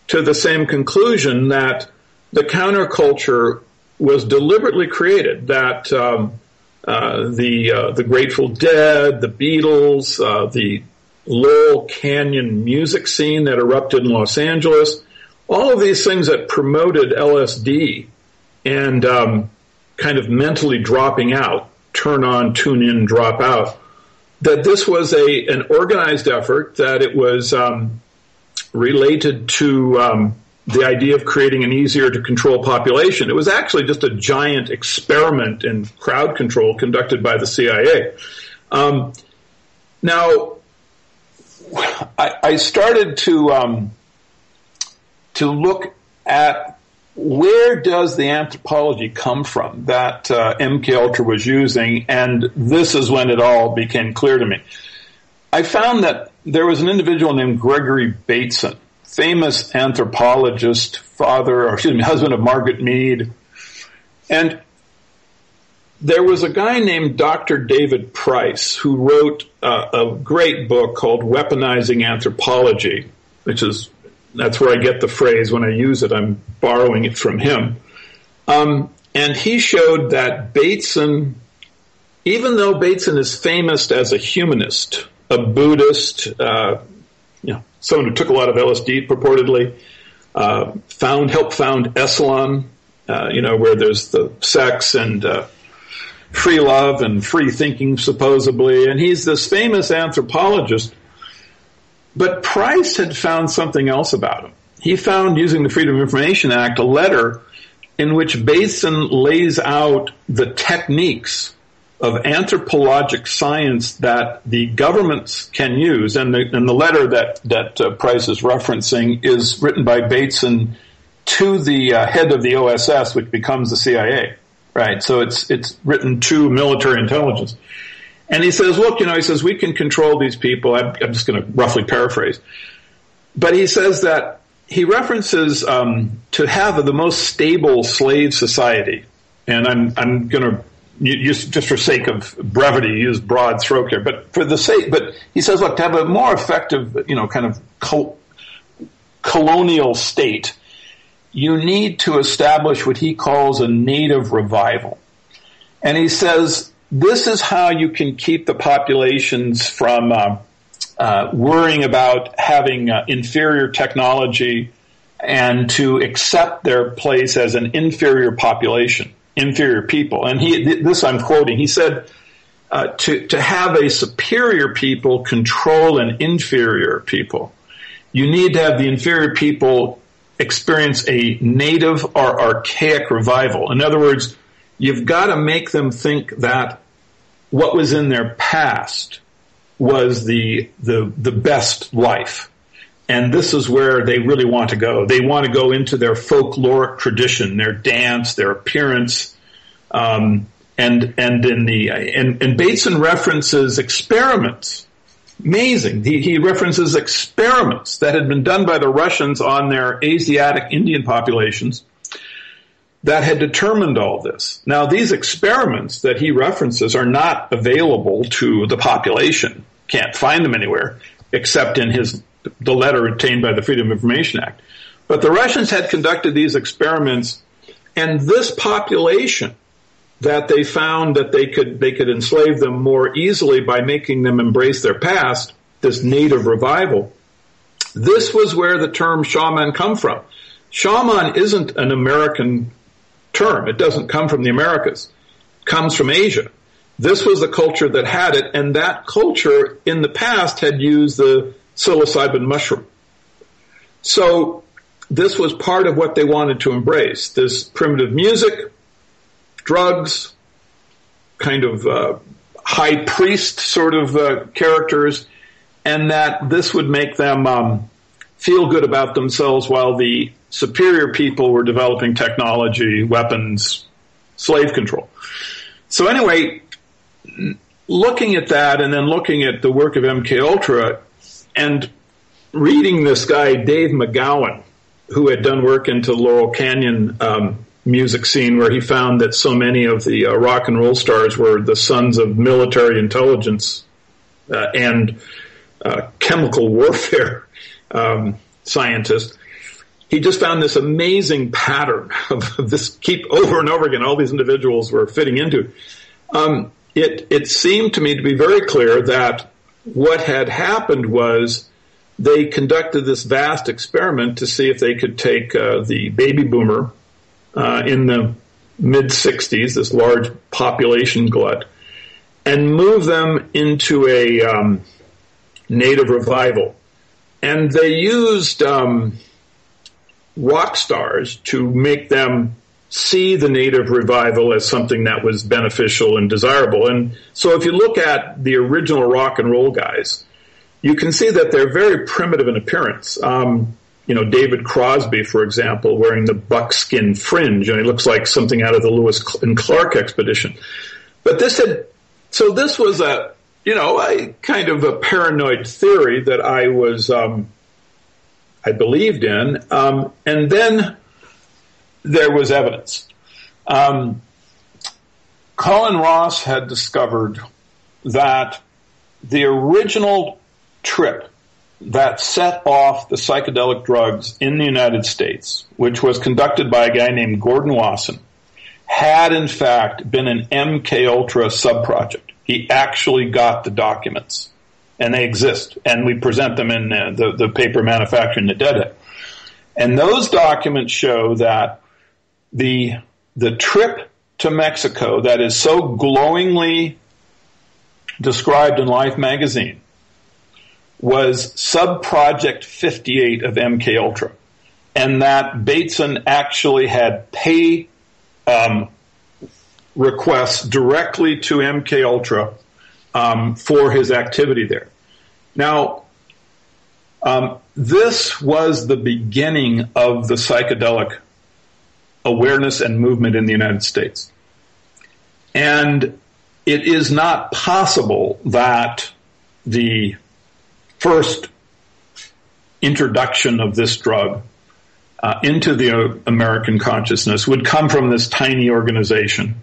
to the same conclusion that the counterculture was deliberately created. That um, uh, the uh, the Grateful Dead, the Beatles, uh, the Laurel Canyon music scene that erupted in Los Angeles, all of these things that promoted LSD and um, kind of mentally dropping out, turn on, tune in, drop out. That this was a an organized effort. That it was um, related to um, the idea of creating an easier to control population. It was actually just a giant experiment in crowd control conducted by the CIA. Um, now, I, I, started to um, to look at where does the anthropology come from that uh, MK Ultra was using, and this is when it all became clear to me. I found that there was an individual named Gregory Bateson famous anthropologist, father, or excuse me, husband of Margaret Mead. And there was a guy named Dr. David Price who wrote uh, a great book called Weaponizing Anthropology, which is, that's where I get the phrase when I use it, I'm borrowing it from him. Um, and he showed that Bateson, even though Bateson is famous as a humanist, a Buddhist, uh, you know, someone who took a lot of LSD purportedly, uh, found helped found Esalen, uh, you know, where there's the sex and uh, free love and free thinking supposedly, and he's this famous anthropologist. But Price had found something else about him. He found, using the Freedom of Information Act, a letter in which Bateson lays out the techniques of anthropologic science that the governments can use, and the, and the letter that that uh, Price is referencing is written by Bateson to the uh, head of the OSS, which becomes the CIA, right? So it's it's written to military intelligence, and he says, look, you know, he says we can control these people. I'm, I'm just going to roughly paraphrase, but he says that he references um, to have the most stable slave society, and I'm I'm going to use just for sake of brevity use broad stroke here, but for the sake, but he says, look, to have a more effective, you know, kind of col- colonial state, you need to establish what he calls a native revival, and he says this is how you can keep the populations from. Uh, uh, worrying about having uh, inferior technology and to accept their place as an inferior population, inferior people. And he, this I'm quoting, he said, uh, to, to have a superior people control an inferior people, you need to have the inferior people experience a native or archaic revival. In other words, you've got to make them think that what was in their past was the, the, the best life. And this is where they really want to go. They want to go into their folkloric tradition, their dance, their appearance, um, and and in the and, and Bateson references experiments. Amazing. He, he references experiments that had been done by the Russians on their Asiatic Indian populations that had determined all this. Now, these experiments that he references are not available to the population. Can't find them anywhere except in his the letter obtained by the Freedom of Information Act. But the Russians had conducted these experiments, and this population that they found that they could they could enslave them more easily by making them embrace their past, this native revival. This was where the term shaman come from. Shaman isn't an American term. It doesn't come from the Americas. It comes from Asia. This was the culture that had it, and that culture in the past had used the psilocybin mushroom. So this was part of what they wanted to embrace. This primitive music, drugs, kind of uh, high priest sort of uh, characters, and that this would make them um, feel good about themselves while the superior people were developing technology, weapons, slave control. So anyway, looking at that and then looking at the work of MK Ultra, and reading this guy, Dave McGowan, who had done work into Laurel Canyon um, music scene, where he found that so many of the uh, rock and roll stars were the sons of military intelligence uh, and uh, chemical warfare um, scientists. He just found this amazing pattern of, this keep over and over again. All these individuals were fitting into. Um, it it seemed to me to be very clear that what had happened was they conducted this vast experiment to see if they could take uh, the baby boomer uh, in the mid 60s, this large population glut, and move them into a um, native revival. And they used um, rock stars to make them see the native revival as something that was beneficial and desirable. And so if you look at the original rock and roll guys, you can see that they're very primitive in appearance. Um, you know, David Crosby, for example, wearing the buckskin fringe, and he looks like something out of the Lewis and Clark expedition. But this had, so this was a, you know, a kind of a paranoid theory that I was, um, I believed in. Um, and then there was evidence. Um, Colin Ross had discovered that the original trip that set off the psychedelic drugs in the United States, which was conducted by a guy named Gordon Wasson, had in fact been an MK Ultra subproject. He actually got the documents, and they exist, and we present them in uh, the, the paper manufacturing the Deadhead. And those documents show that the the trip to Mexico that is so glowingly described in Life magazine was sub project 58 of MK Ultra, and that Bateson actually had pay um, requests directly to MK Ultra um, for his activity there. Now, um, this was the beginning of the psychedelic awareness and movement in the United States. And it is not possible that the first introduction of this drug uh, into the American consciousness would come from this tiny organization.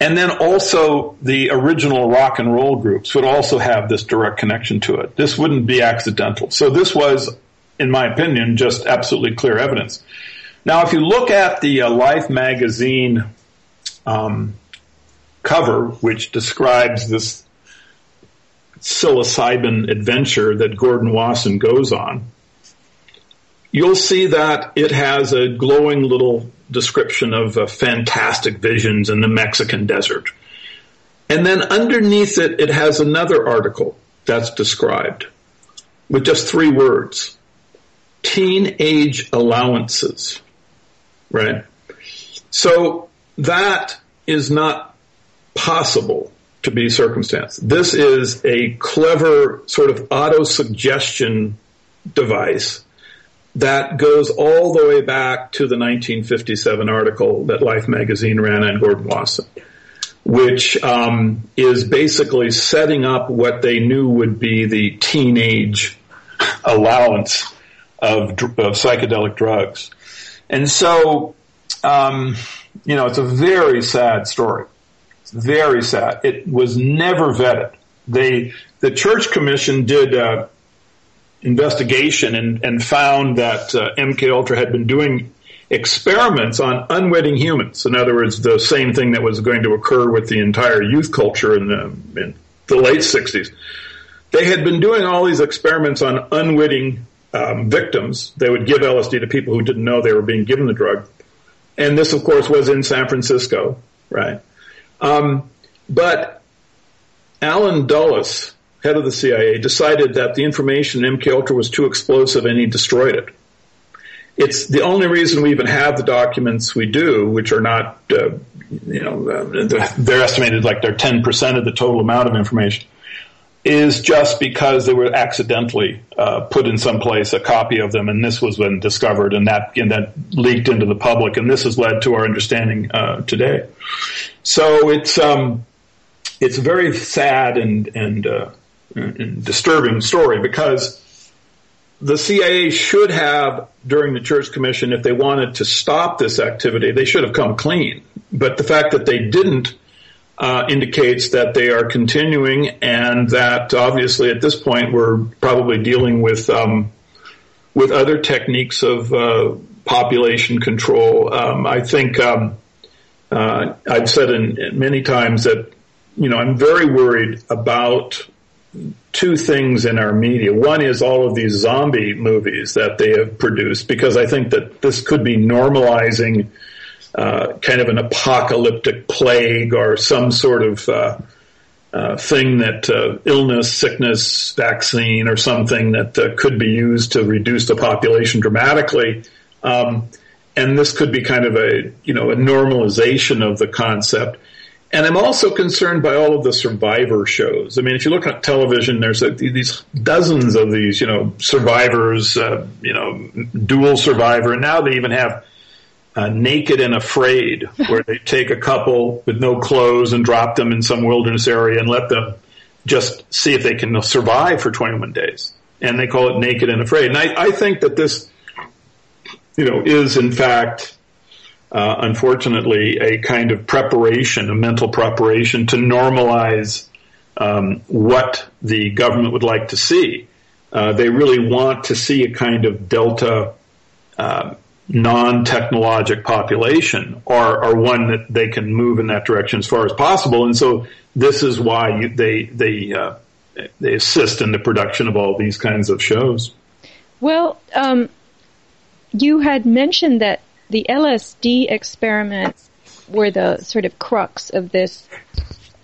And then also the original rock and roll groups would also have this direct connection to it. This wouldn't be accidental. So this was, in my opinion, just absolutely clear evidence. Now, if you look at the uh, Life magazine um, cover, which describes this psilocybin adventure that Gordon Wasson goes on, you'll see that it has a glowing little description of uh, fantastic visions in the Mexican desert. And then underneath it, it has another article that's described with just three words. Teenage allowances. Right? So that is not possible to be circumstance. This is a clever sort of auto suggestion device that goes all the way back to the 1957 article that Life magazine ran on Gordon Wasson, which um, is basically setting up what they knew would be the teenage allowance of, of psychedelic drugs. And so, um, you know, it's a very sad story. It's very sad. It was never vetted. They, the church commission did uh, investigation and, and found that uh, MK Ultra had been doing experiments on unwitting humans. In other words, the same thing that was going to occur with the entire youth culture in the, in the late 60s. They had been doing all these experiments on unwitting um, victims. They would give LSD to people who didn't know they were being given the drug. And this, of course, was in San Francisco, right? Um, but Allen Dulles, head of the CIA, decided that the information in MK Ultra was too explosive and he destroyed it. It's the only reason we even have the documents we do, which are not, uh, you know, uh, they're estimated like they're 10% of the total amount of information, is just because they were accidentally uh, put in some place a copy of them, and this was when discovered, and that and that leaked into the public, and this has led to our understanding uh, today. So it's um, it's a very sad and and uh, disturbing story because the CIA should have, during the Church Commission, if they wanted to stop this activity, they should have come clean. But the fact that they didn't uh, indicates that they are continuing, and that obviously at this point we're probably dealing with um, with other techniques of uh, population control. Um, I think um, uh, I've said in, many times that you know I'm very worried about two things in our media. One is all of these zombie movies that they have produced, because I think that this could be normalizing uh, kind of an apocalyptic plague or some sort of uh, uh, thing that uh, illness, sickness, vaccine, or something that uh, could be used to reduce the population dramatically. Um, and this could be kind of a you know a normalization of the concept. And I'm also concerned by all of the survivor shows. I mean, if you look at television, there's a, these dozens of these, you know, survivors, uh, you know, dual survivor. And now they even have uh, Naked and Afraid, where they take a couple with no clothes and drop them in some wilderness area and let them just see if they can survive for 21 days. And they call it Naked and Afraid. And I, I think that this, you know, is in fact uh, unfortunately, a kind of preparation, a mental preparation to normalize um, what the government would like to see. Uh, they really want to see a kind of delta uh, non-technologic population are, or one that they can move in that direction as far as possible. And so this is why you, they they uh, they assist in the production of all these kinds of shows. Well, um, you had mentioned that the LSD experiments were the sort of crux of this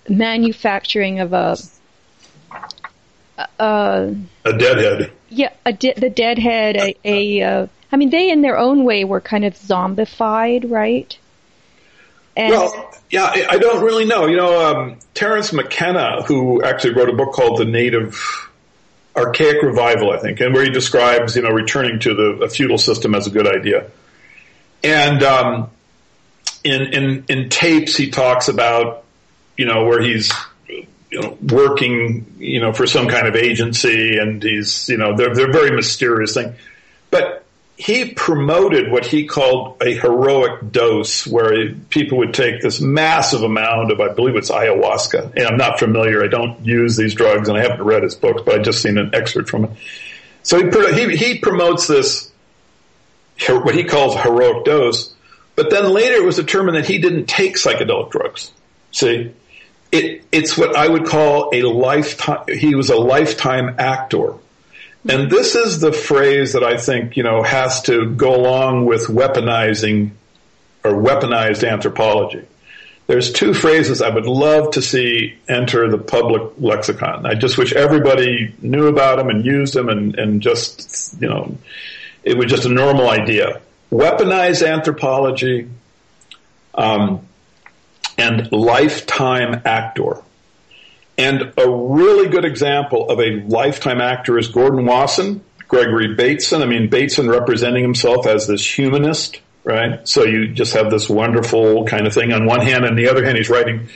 manufacturing of a a, a deadhead. Yeah, a de- the deadhead. A, a uh, I mean, they in their own way were kind of zombified, right? And well, yeah, I don't really know. You know, um, Terence McKenna, who actually wrote a book called The Native Archaic Revival, I think, and where he describes, you know, returning to the feudal system as a good idea. And um, in, in in tapes, he talks about, you know, where he's you know, working, you know, for some kind of agency, and he's, you know, they're they're very mysterious thing. But he promoted what he called a heroic dose, where people would take this massive amount of, I believe it's ayahuasca. And I'm not familiar. I don't use these drugs, and I haven't read his books, but I just seen an excerpt from it. So he he, he promotes this what he calls heroic dose, but then later it was determined that he didn't take psychedelic drugs. See, it it's what I would call a lifetime. He was a lifetime actor and this is the phrase that I think, you know, has to go along with weaponizing or weaponized anthropology. There's two phrases I would love to see enter the public lexicon. I just wish everybody knew about them and used them and, and just, you know, it was just a normal idea. Weaponized anthropology um, and lifetime actor. And a really good example of a lifetime actor is Gordon Wasson, Gregory Bateson. I mean, Bateson representing himself as this humanist, right? So you just have this wonderful kind of thing on one hand, and the other hand, he's writing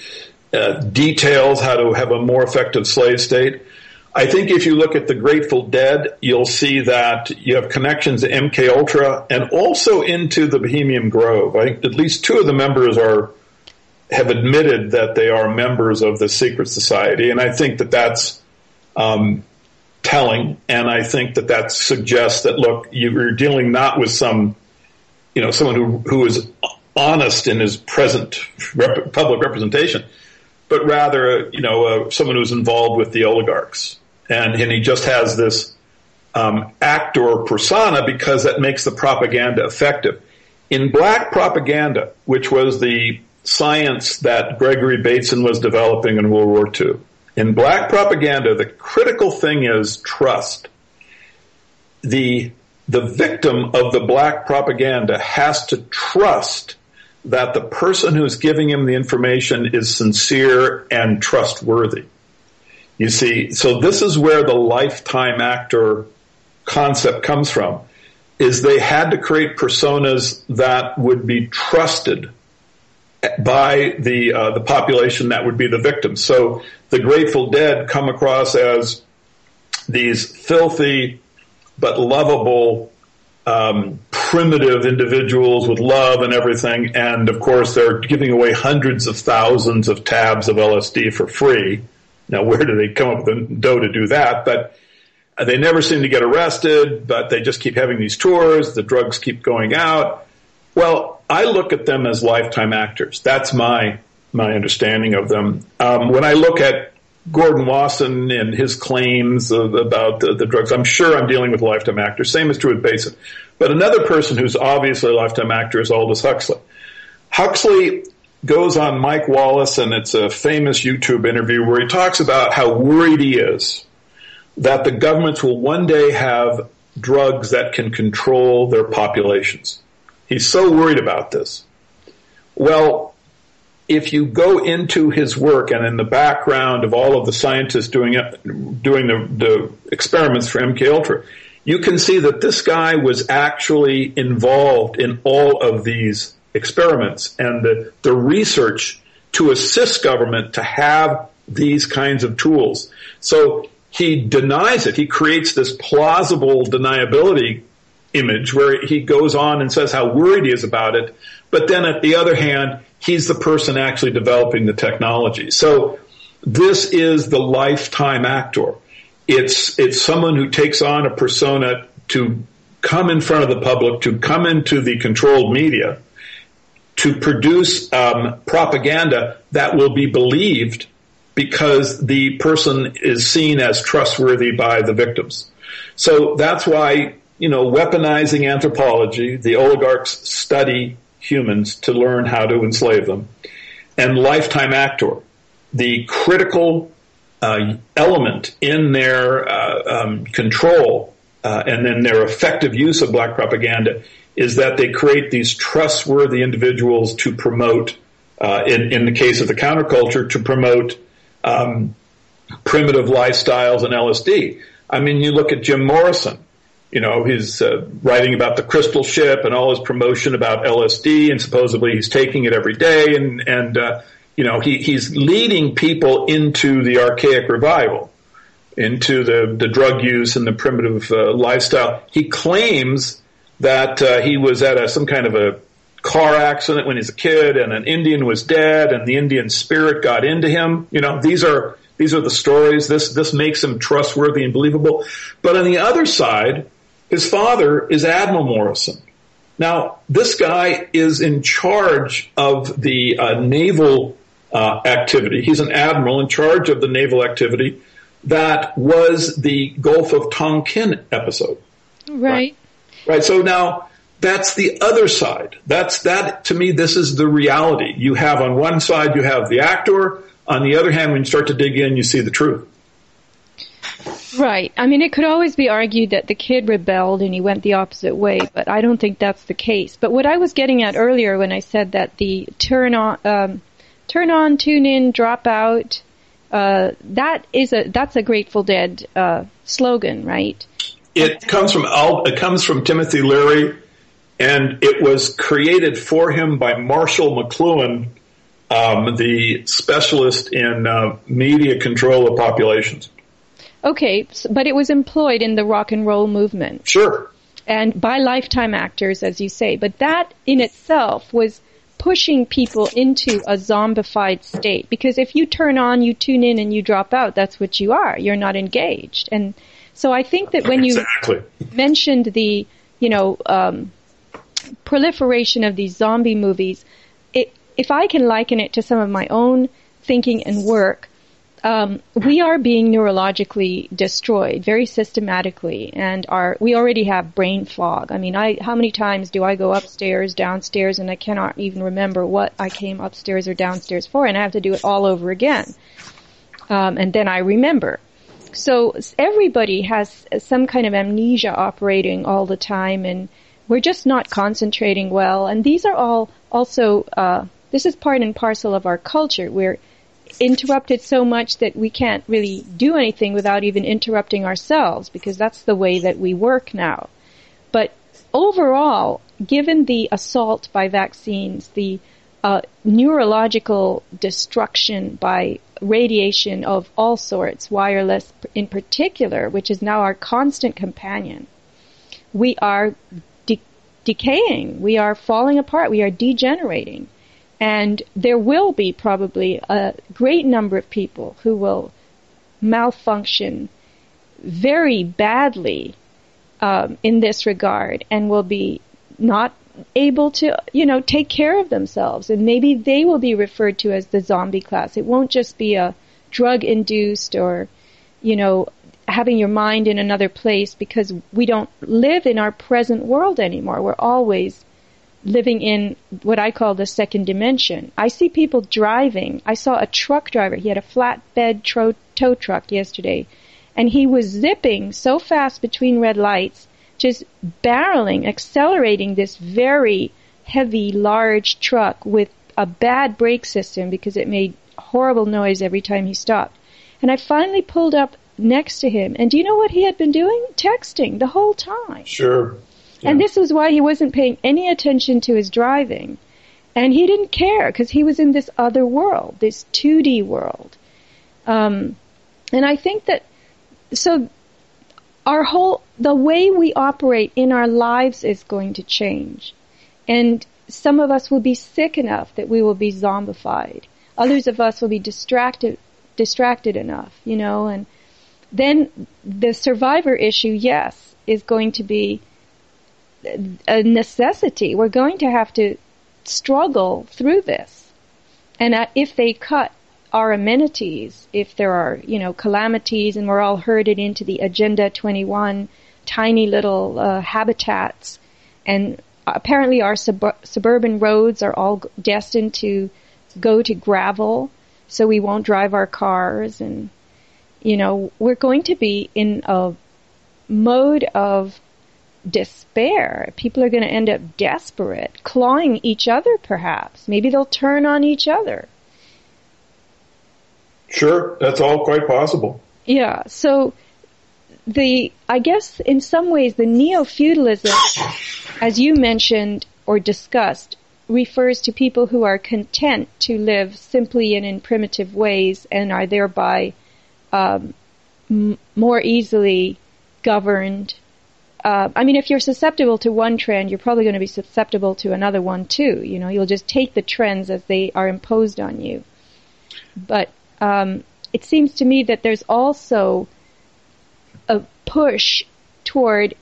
uh, details how to have a more effective slave state. I think if you look at the Grateful Dead, you'll see that you have connections to MK Ultra and also into the Bohemian Grove. I think at least two of the members are have admitted that they are members of the secret society, and I think that that's um, telling. And I think that that suggests that look, you're dealing not with some, you know, someone who who is honest in his present rep- public representation, but rather, you know, uh, someone who's involved with the oligarchs, and and he just has this um, actor persona because that makes the propaganda effective. In black propaganda, which was the science that Gregory Bateson was developing in World War II. In black propaganda, the critical thing is trust. The, the victim of the black propaganda has to trust that the person who's giving him the information is sincere and trustworthy. You see, so this is where the lifetime actor concept comes from, is they had to create personas that would be trusted by the uh, the population that would be the victims. So the Grateful Dead come across as these filthy but lovable, um, primitive individuals with love and everything. And of course, they're giving away hundreds of thousands of tabs of LSD for free. Now, where do they come up with the dough to do that? But they never seem to get arrested, but they just keep having these tours. The drugs keep going out. Well, I look at them as lifetime actors. That's my my understanding of them. Um, when I look at Gordon Wasson and his claims of, about the, the, drugs, I'm sure I'm dealing with lifetime actors. Same is true with Bateson. But another person who's obviously a lifetime actor is Aldous Huxley. Huxley goes on Mike Wallace, and it's a famous YouTube interview where he talks about how worried he is that the governments will one day have drugs that can control their populations. He's so worried about this. Well, if you go into his work and in the background of all of the scientists doing doing the, the experiments for MK Ultra, you can see that this guy was actually involved in all of these experiments and the, the research to assist government to have these kinds of tools. So he denies it. He creates this plausible deniability image where he goes on and says how worried he is about it. But then at the other hand, he's the person actually developing the technology. So this is the lifetime actor. It's, it's someone who takes on a persona to come in front of the public, to come into the controlled media, to produce um, propaganda that will be believed because the person is seen as trustworthy by the victims. So that's why you know, weaponizing anthropology. The oligarchs study humans to learn how to enslave them. And lifetime actor, the critical uh, element in their uh, um, control uh, and then their effective use of black propaganda is that they create these trustworthy individuals to promote, uh, in, in the case of the counterculture, to promote um, primitive lifestyles and LSD. I mean, you look at Jim Morrison. You know, he's uh, writing about the crystal ship and all his promotion about LSD, and supposedly he's taking it every day, and and uh, you know he he's leading people into the archaic revival, into the the drug use and the primitive uh, lifestyle. He claims that uh, he was at a, some kind of a car accident when he was a kid, and an Indian was dead, and the Indian spirit got into him. You know, these are these are the stories. This this makes him trustworthy and believable. But on the other side, his father is Admiral Morrison. Now, this guy is in charge of the uh, naval uh, activity. He's an admiral in charge of the naval activity that was the Gulf of Tonkin episode. Right. Right. right. So now that's the other side. That's that to me. This is the reality. You have on one side you have the actor. On the other hand, when you start to dig in, you see the truth. Right. I mean, it could always be argued that the kid rebelled and he went the opposite way, but I don't think that's the case. But what I was getting at earlier when I said that the turn on, um, turn on, tune in, drop out, uh, that is a that's a Grateful Dead uh, slogan, right? It comes from it comes from Timothy Leary, and it was created for him by Marshall McLuhan, um, the specialist in uh, media control of populations. Okay, but it was employed in the rock and roll movement. Sure. And by lifetime actors, as you say. But that in itself was pushing people into a zombified state. Because if you turn on, you tune in, and you drop out, that's what you are. You're not engaged. And so I think that when you exactly. mentioned the, you know, um, proliferation of these zombie movies, it, if I can liken it to some of my own thinking and work, um, we are being neurologically destroyed very systematically, and are we already have brain fog. I mean, I how many times do I go upstairs, downstairs, and I cannot even remember what I came upstairs or downstairs for, and I have to do it all over again, um, and then I remember. So everybody has some kind of amnesia operating all the time, and we're just not concentrating well. And these are all also uh, this is part and parcel of our culture. We're interrupted so much that we can't really do anything without even interrupting ourselves because that's the way that we work now. But overall, given the assault by vaccines, the uh, neurological destruction by radiation of all sorts, wireless in particular, which is now our constant companion, we are de- decaying. We are falling apart. We are degenerating. And there will be probably a great number of people who will malfunction very badly um, in this regard and will be not able to, you know, take care of themselves. And maybe they will be referred to as the zombie class. It won't just be a drug induced or, you know, having your mind in another place because we don't live in our present world anymore. We're always living in what I call the second dimension. I see people driving. I saw a truck driver. He had a flatbed tro- tow truck yesterday, and he was zipping so fast between red lights, just barreling, accelerating this very heavy, large truck with a bad brake system because it made horrible noise every time he stopped. And I finally pulled up next to him, and do you know what he had been doing? Texting the whole time. Sure. And this was why he wasn't paying any attention to his driving. And he didn't care because he was in this other world, this 2D world. Um, and I think that, so our whole, the way we operate in our lives is going to change. And some of us will be sick enough that we will be zombified. Others of us will be distracted, distracted enough, you know, and then the survivor issue, yes, is going to be a necessity. We're going to have to struggle through this. And uh, if they cut our amenities, if there are, you know, calamities and we're all herded into the Agenda 21 tiny little uh, habitats, and apparently our sub- suburban roads are all destined to go to gravel, so we won't drive our cars, and, you know, we're going to be in a mode of despair. People are going to end up desperate, clawing each other perhaps. Maybe they'll turn on each other. Sure, that's all quite possible. Yeah, so the I guess in some ways the neo-feudalism, as you mentioned or discussed, refers to people who are content to live simply and in primitive ways and are thereby um, m- more easily governed. Uh, I mean, if you're susceptible to one trend, you're probably going to be susceptible to another one too. You know, you'll just take the trends as they are imposed on you. But um, it seems to me that there's also a push toward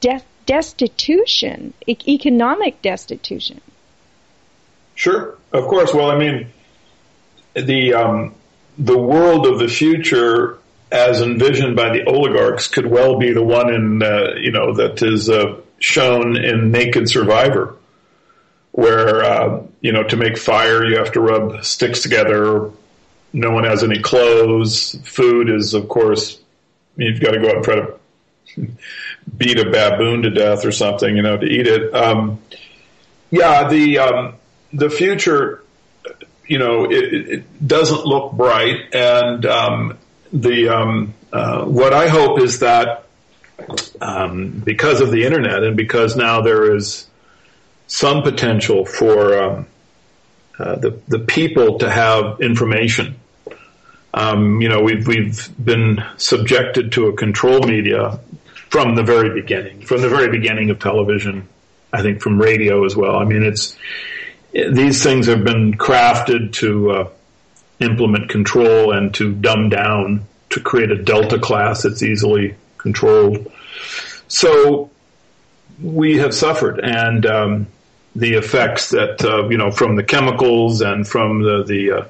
de- destitution, e- economic destitution. Sure, of course. Well, I mean, the um, the world of the future, as envisioned by the oligarchs, could well be the one in uh, you know that is uh, shown in Naked Survivor, where uh, you know to make fire you have to rub sticks together. No one has any clothes. Food is, of course, you've got to go out and try to beat a baboon to death or something, you know, to eat it. Um, yeah, the um, the future, you know, it, it doesn't look bright, and um, the um, uh, what I hope is that um, because of the internet and because now there is some potential for um, uh, the the people to have information. Um, you know, we've we've been subjected to a control media from the very beginning, from the very beginning of television. I think from radio as well. I mean, it's these things have been crafted to uh, implement control and to dumb down to create a delta class that's easily controlled. So we have suffered, and um, the effects that uh, you know from the chemicals and from the the uh,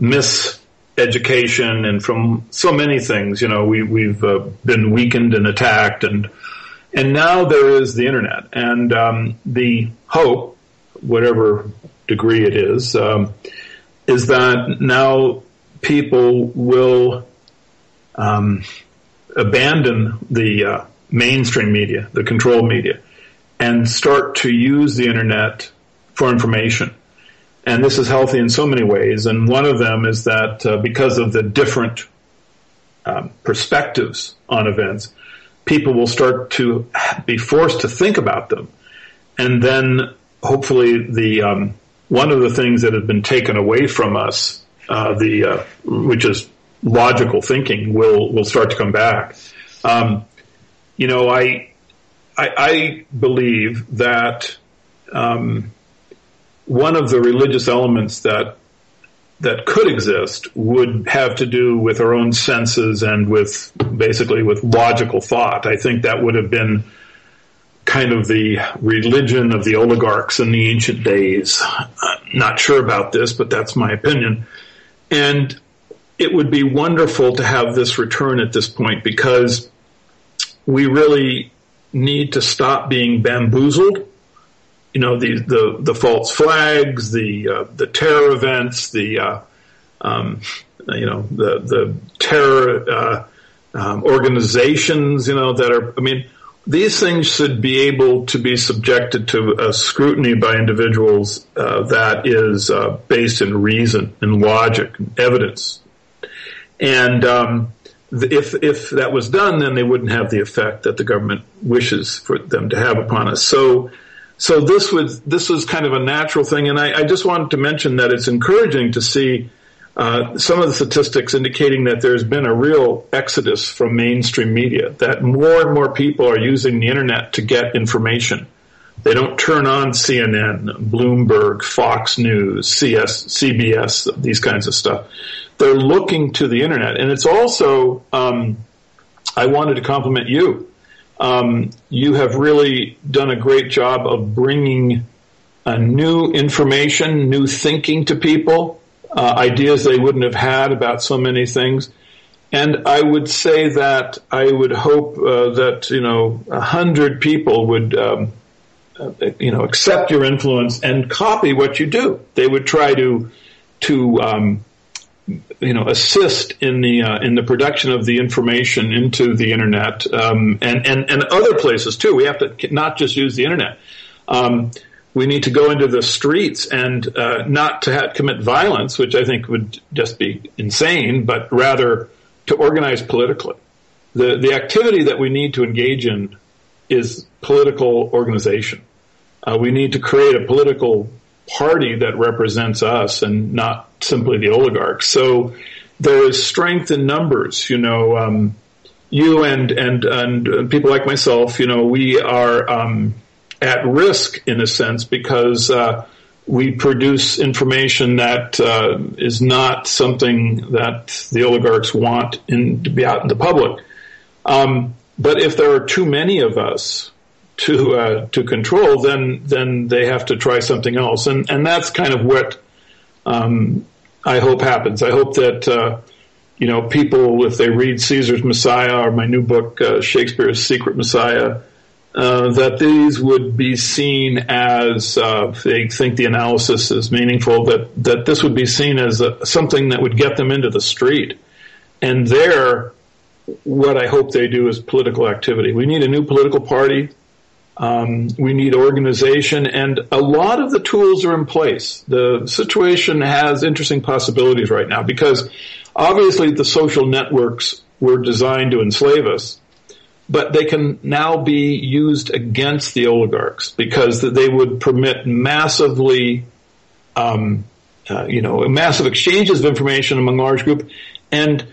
miseducation and from so many things. You know, we we've uh, been weakened and attacked, and and now there is the internet, and um, the hope whatever degree it is, um, is that now people will um, abandon the uh, mainstream media, the controlled media, and start to use the internet for information. And this is healthy in so many ways. And one of them is that uh, because of the different um, perspectives on events, people will start to be forced to think about them and then hopefully the um, one of the things that has been taken away from us, uh, the uh, which is logical thinking, will will start to come back. Um, you know, I, I, I believe that um, one of the religious elements that that could exist would have to do with our own senses and with basically with logical thought. I think that would have been kind of the religion of the oligarchs in the ancient days. I'm not sure about this, but that's my opinion. And it would be wonderful to have this return at this point because we really need to stop being bamboozled. You know, the, the, the false flags, the, uh, the terror events, the, uh, um, you know, the, the terror, uh, um, organizations, you know, that are, I mean, these things should be able to be subjected to a scrutiny by individuals uh, that is uh, based in reason and logic and evidence. And um, if if that was done, then they wouldn't have the effect that the government wishes for them to have upon us. So. So this was this was kind of a natural thing, and I, I just wanted to mention that it's encouraging to see uh, some of the statistics indicating that there's been a real exodus from mainstream media, that more and more people are using the internet to get information. They don't turn on CNN, Bloomberg, Fox News, CS, CBS, these kinds of stuff. They're looking to the internet. And it's also, um, I wanted to compliment you. Um, you have really done a great job of bringing a new information, new thinking to people uh, ideas they wouldn't have had about so many things. And I would say that I would hope uh, that you know a hundred people would um, uh, you know accept your influence and copy what you do. They would try to to um, you know assist in the uh, in the production of the information into the internet um, and and and other places too. We have to not just use the internet. We need to go into the streets and uh, not to have, commit violence, which I think would just be insane, but rather to organize politically. the, the activity that we need to engage in is political organization. Uh, we need to create a political party that represents us and not simply the oligarchs. So there is strength in numbers. You know, um, you and and and people like myself, you know, we are um, at risk in a sense because uh, we produce information that uh, is not something that the oligarchs want in, to be out in the public. Um, but if there are too many of us to uh, to control, then then they have to try something else, and and that's kind of what um, I hope happens. I hope that uh, you know people, if they read Caesar's Messiah or my new book uh, Shakespeare's Secret Messiah, uh, that these would be seen as uh, they think the analysis is meaningful. That that this would be seen as a, something that would get them into the street, and there. What I hope they do is political activity. We need a new political party um, we need organization, and a lot of the tools are in place. The situation has interesting possibilities right now because obviously the social networks were designed to enslave us, but they can now be used against the oligarchs because they would permit massively, um, uh, you know, massive exchanges of information among large group, and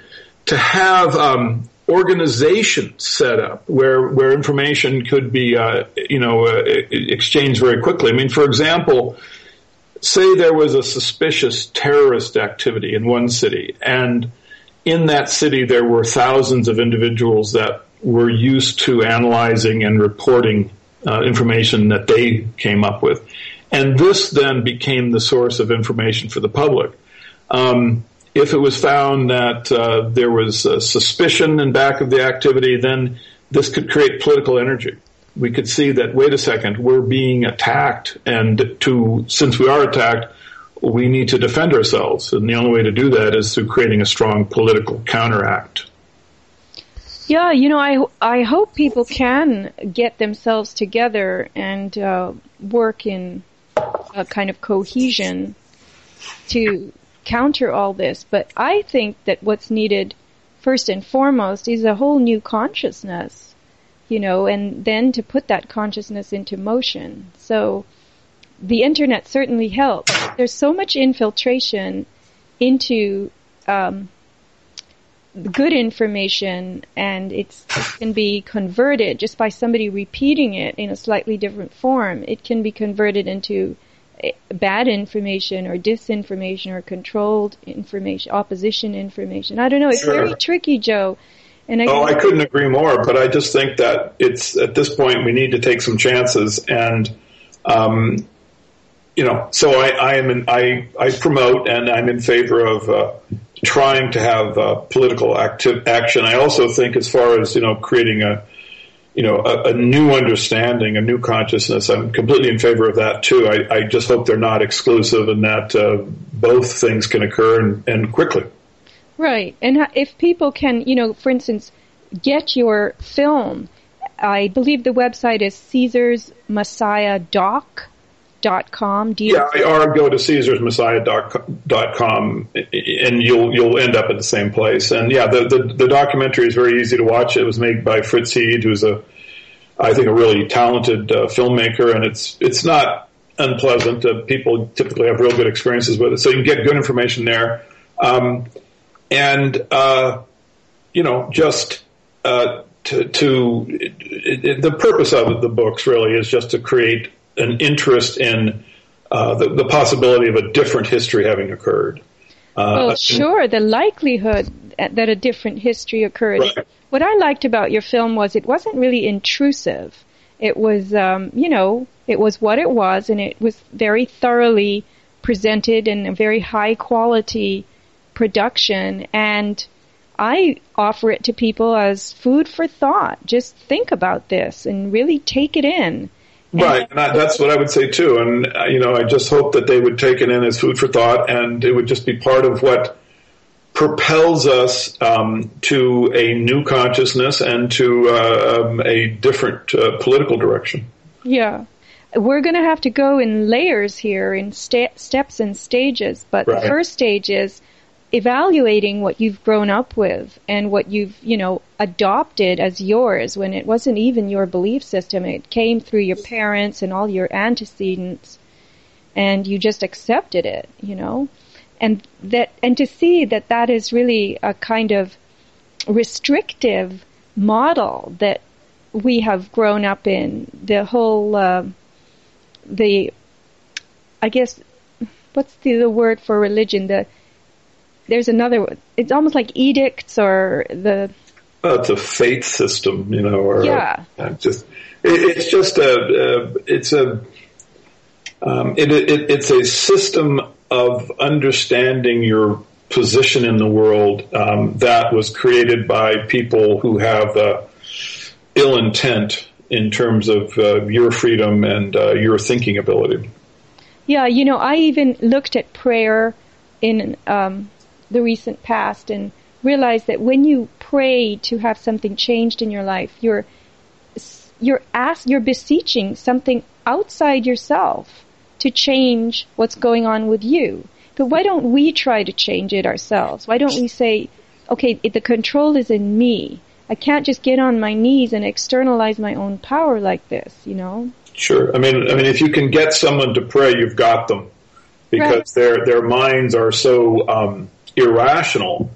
to have um, organization set up where where information could be uh, you know uh, exchanged very quickly. I mean, for example, say there was a suspicious terrorist activity in one city, and in that city there were thousands of individuals that were used to analyzing and reporting uh, information that they came up with, and this then became the source of information for the public. Um, if it was found that uh, there was suspicion in back of the activity, then this could create political energy. We could see that, wait a second, we're being attacked, and to since we are attacked, we need to defend ourselves. And the only way to do that is through creating a strong political counteract. Yeah, you know, I I hope people can get themselves together and uh, work in a kind of cohesion to counter all this. But I think that what's needed first and foremost is a whole new consciousness, you know, and then to put that consciousness into motion. So the internet certainly helps. There's so much infiltration into um, good information, and it can be converted just by somebody repeating it in a slightly different form. It can be converted into bad information or disinformation or controlled information, opposition information. I don't know. It's sure. very tricky, Joe. And I oh, I couldn't agree more. But I just think that it's at this point we need to take some chances and. Um, you know, so I, I am in, I, I promote and I'm in favor of uh, trying to have uh, political active action. I also think, as far as you know, creating a you know, a, a, new understanding, a new consciousness. I'm completely in favor of that too. I, I just hope they're not exclusive and that uh, both things can occur and, and, quickly. Right. And if people can, you know, for instance, get your film, I believe the website is Caesar's Messiah Doc. Dot com. yeah, or go to CaesarsMessiah.com and you'll you'll end up at the same place. And yeah, the, the, the documentary is very easy to watch. It was made by Fritz Heede, who's a I think a really talented uh, filmmaker, and it's it's not unpleasant. Uh, people typically have real good experiences with it, so you can get good information there. Um, and uh, you know, just uh, to, to it, it, the purpose of the books really is just to create an interest in uh, the, the, possibility of a different history having occurred. Uh, well, sure, the likelihood that a different history occurred. Right. What I liked about your film was it wasn't really intrusive. It was, um, you know, it was what it was, and it was very thoroughly presented in a very high quality production. And I offer it to people as food for thought. Just think about this and really take it in. Right, and I, that's what I would say too. And uh, you know, I just hope that they would take it in as food for thought, and it would just be part of what propels us um, to a new consciousness and to uh, um, a different uh, political direction. Yeah, we're going to have to go in layers here, in sta- steps and stages. But right. the first stage is evaluating what you've grown up with and what you've, you know, adopted as yours when it wasn't even your belief system. It came through your parents and all your antecedents and you just accepted it, you know? And that, and to see that that is really a kind of restrictive model that we have grown up in. The whole, uh, the, I guess, what's the, the word for religion? The, there's another, it's almost like edicts or the, uh, it's a faith system, you know, or yeah. Just it, it's just a, a it's a um, it, it, it's a system of understanding your position in the world um, that was created by people who have uh, ill intent in terms of uh, your freedom and uh, your thinking ability. Yeah, you know, I even looked at prayer in um, the recent past and realize that when you pray to have something changed in your life, you're you're ask, you're beseeching something outside yourself to change what's going on with you. But why don't we try to change it ourselves? Why don't we say, okay, the control is in me. I can't just get on my knees and externalize my own power like this, you know? Sure. I mean, I mean, if you can get someone to pray, you've got them because right. their their minds are so um, irrational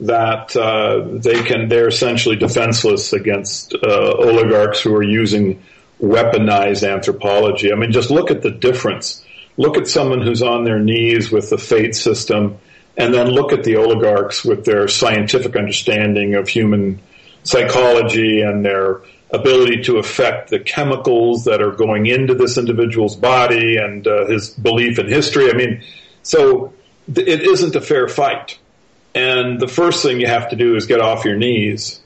that uh, they can they're essentially defenseless against uh, oligarchs who are using weaponized anthropology. I mean, just look at the difference. Look at someone who's on their knees with the fate system, and then look at the oligarchs with their scientific understanding of human psychology and their ability to affect the chemicals that are going into this individual's body and uh, his belief in history. I mean, so it isn't a fair fight. And the first thing you have to do is get off your knees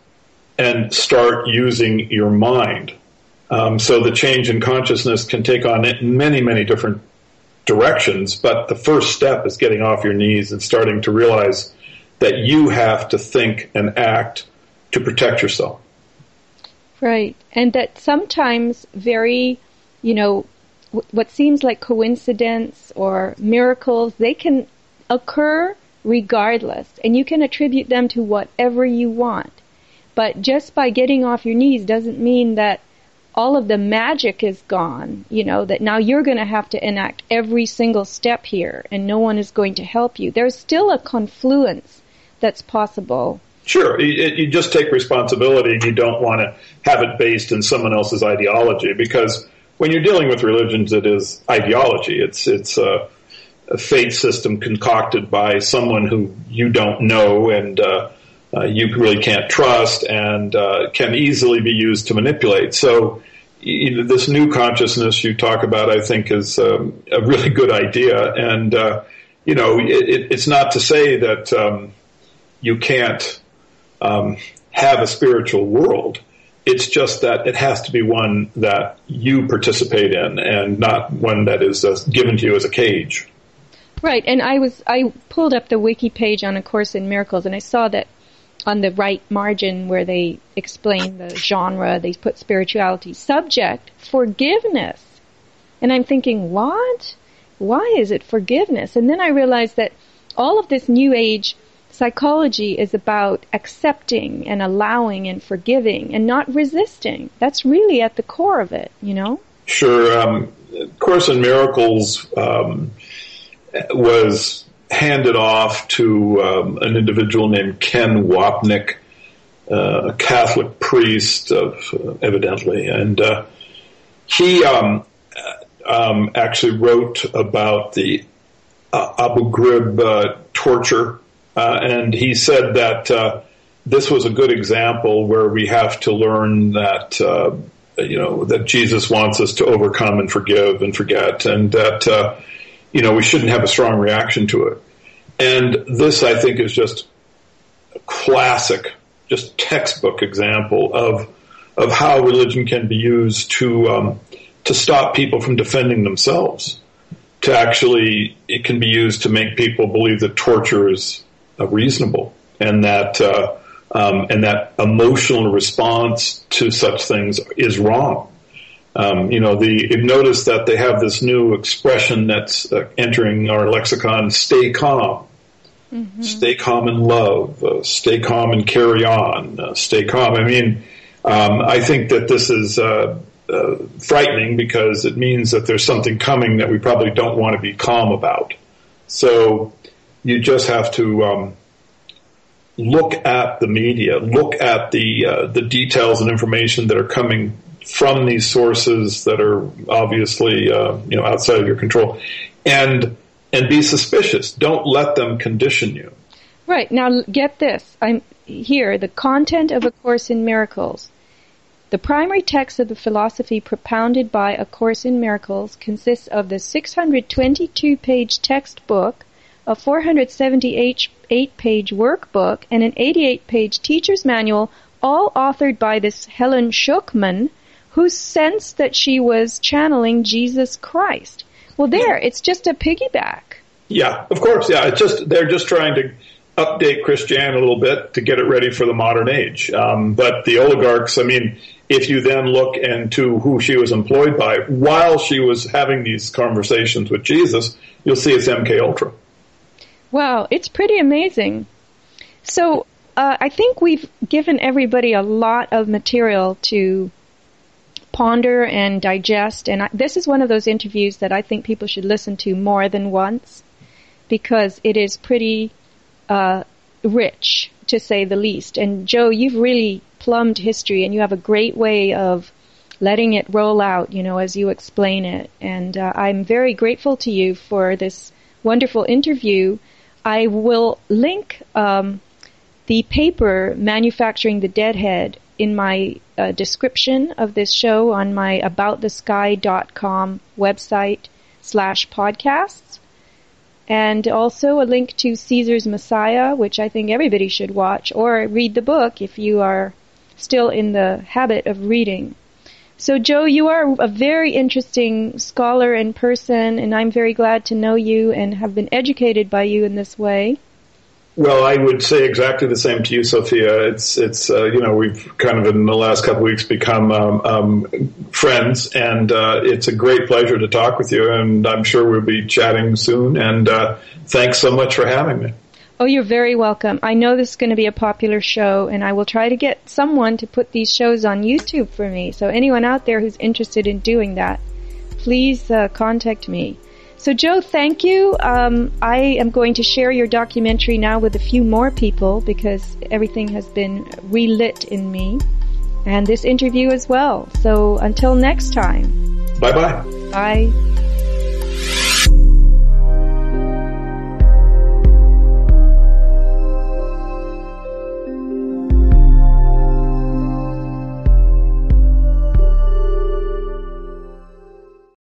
and start using your mind. Um, so the change in consciousness can take on many, many different directions, but the first step is getting off your knees and starting to realize that you have to think and act to protect yourself. Right. And that sometimes very, you know, what seems like coincidence or miracles, they can occur regardless, and you can attribute them to whatever you want. But just by getting off your knees doesn't mean that all of the magic is gone, you know, that now you're going to have to enact every single step here and no one is going to help you. There's still a confluence that's possible. Sure. You, just take responsibility and you don't want to have it based in someone else's ideology because when you're dealing with religions, it is ideology. It's, it's a faith system concocted by someone who you don't know and, uh, uh, you really can't trust and uh, can easily be used to manipulate. So you know, this new consciousness you talk about, I think, is um, a really good idea. And uh, you know, it, it's not to say that um, you can't um, have a spiritual world. It's just that it has to be one that you participate in, and not one that is uh, given to you as a cage. Right, and I was I pulled up the wiki page on A Course in Miracles, and I saw that on the right margin where they explain the genre, they put spirituality. Subject, forgiveness. And I'm thinking, what? Why is it forgiveness? And then I realized that all of this new age psychology is about accepting and allowing and forgiving and not resisting. That's really at the core of it, you know? Sure. Um, Course in Miracles um, was handed off to um, an individual named Ken Wapnick, uh, a Catholic priest, of, uh, evidently, and uh, he um, um, actually wrote about the uh, Abu Ghraib uh, torture, uh, and he said that this was a good example where we have to learn that you know that Jesus wants us to overcome and forgive and forget, and that you know, we shouldn't have a strong reaction to it. And this, I think, is just a classic, just textbook example of of how religion can be used to um, to stop people from defending themselves. To actually, it can be used to make people believe that torture is uh, reasonable and that uh, um, and that emotional response to such things is wrong. Um, you know, the notice that they have this new expression that's uh, entering our lexicon: "stay calm." Mm-hmm. Stay calm and love. Uh, stay calm and carry on. Uh, stay calm. I mean, um, I think that this is uh, uh, frightening because it means that there's something coming that we probably don't want to be calm about. So you just have to um, look at the media, look at the uh, the details and information that are coming from these sources that are obviously uh, you know outside of your control, and and be suspicious. Don't let them condition you. Right now, get this. I'm here. The content of A Course in Miracles. The primary text of the philosophy propounded by A Course in Miracles consists of the 622-page textbook, a 478-page workbook, and an 88-page teacher's manual, all authored by this Helen Schucman, who sensed that she was channeling Jesus Christ. Well, there, it's just a piggyback. Yeah, of course. Yeah, it's just they're just trying to update Christianity a little bit to get it ready for the modern age. Um, but the oligarchs, I mean, if you then look into who she was employed by while she was having these conversations with Jesus, you'll see it's MK Ultra. Wow, it's pretty amazing. So uh, I think we've given everybody a lot of material to ponder and digest. And I, this is one of those interviews that I think people should listen to more than once because it is pretty uh, rich, to say the least. And Joe, you've really plumbed history, and you have a great way of letting it roll out, you know, as you explain it. And uh, I'm very grateful to you for this wonderful interview. I will link um, the paper "Manufacturing the Deadhead" in my uh, description of this show on my aboutthesky.com website slash podcasts. And also a link to Caesar's Messiah, which I think everybody should watch or read the book if you are still in the habit of reading. So Joe, you are a very interesting scholar and person, and I'm very glad to know you and have been educated by you in this way. Well, I would say exactly the same to you, Sofia. It's it's uh, you know we've kind of in the last couple of weeks become um, um, friends, and uh, it's a great pleasure to talk with you. And I'm sure we'll be chatting soon. And uh, thanks so much for having me. Oh, you're very welcome. I know this is going to be a popular show, and I will try to get someone to put these shows on YouTube for me. So anyone out there who's interested in doing that, please uh, contact me. So, Joe, thank you. Um, I am going to share your documentary now with a few more people because everything has been relit in me, and this interview as well. So, until next time. Bye-bye. Bye.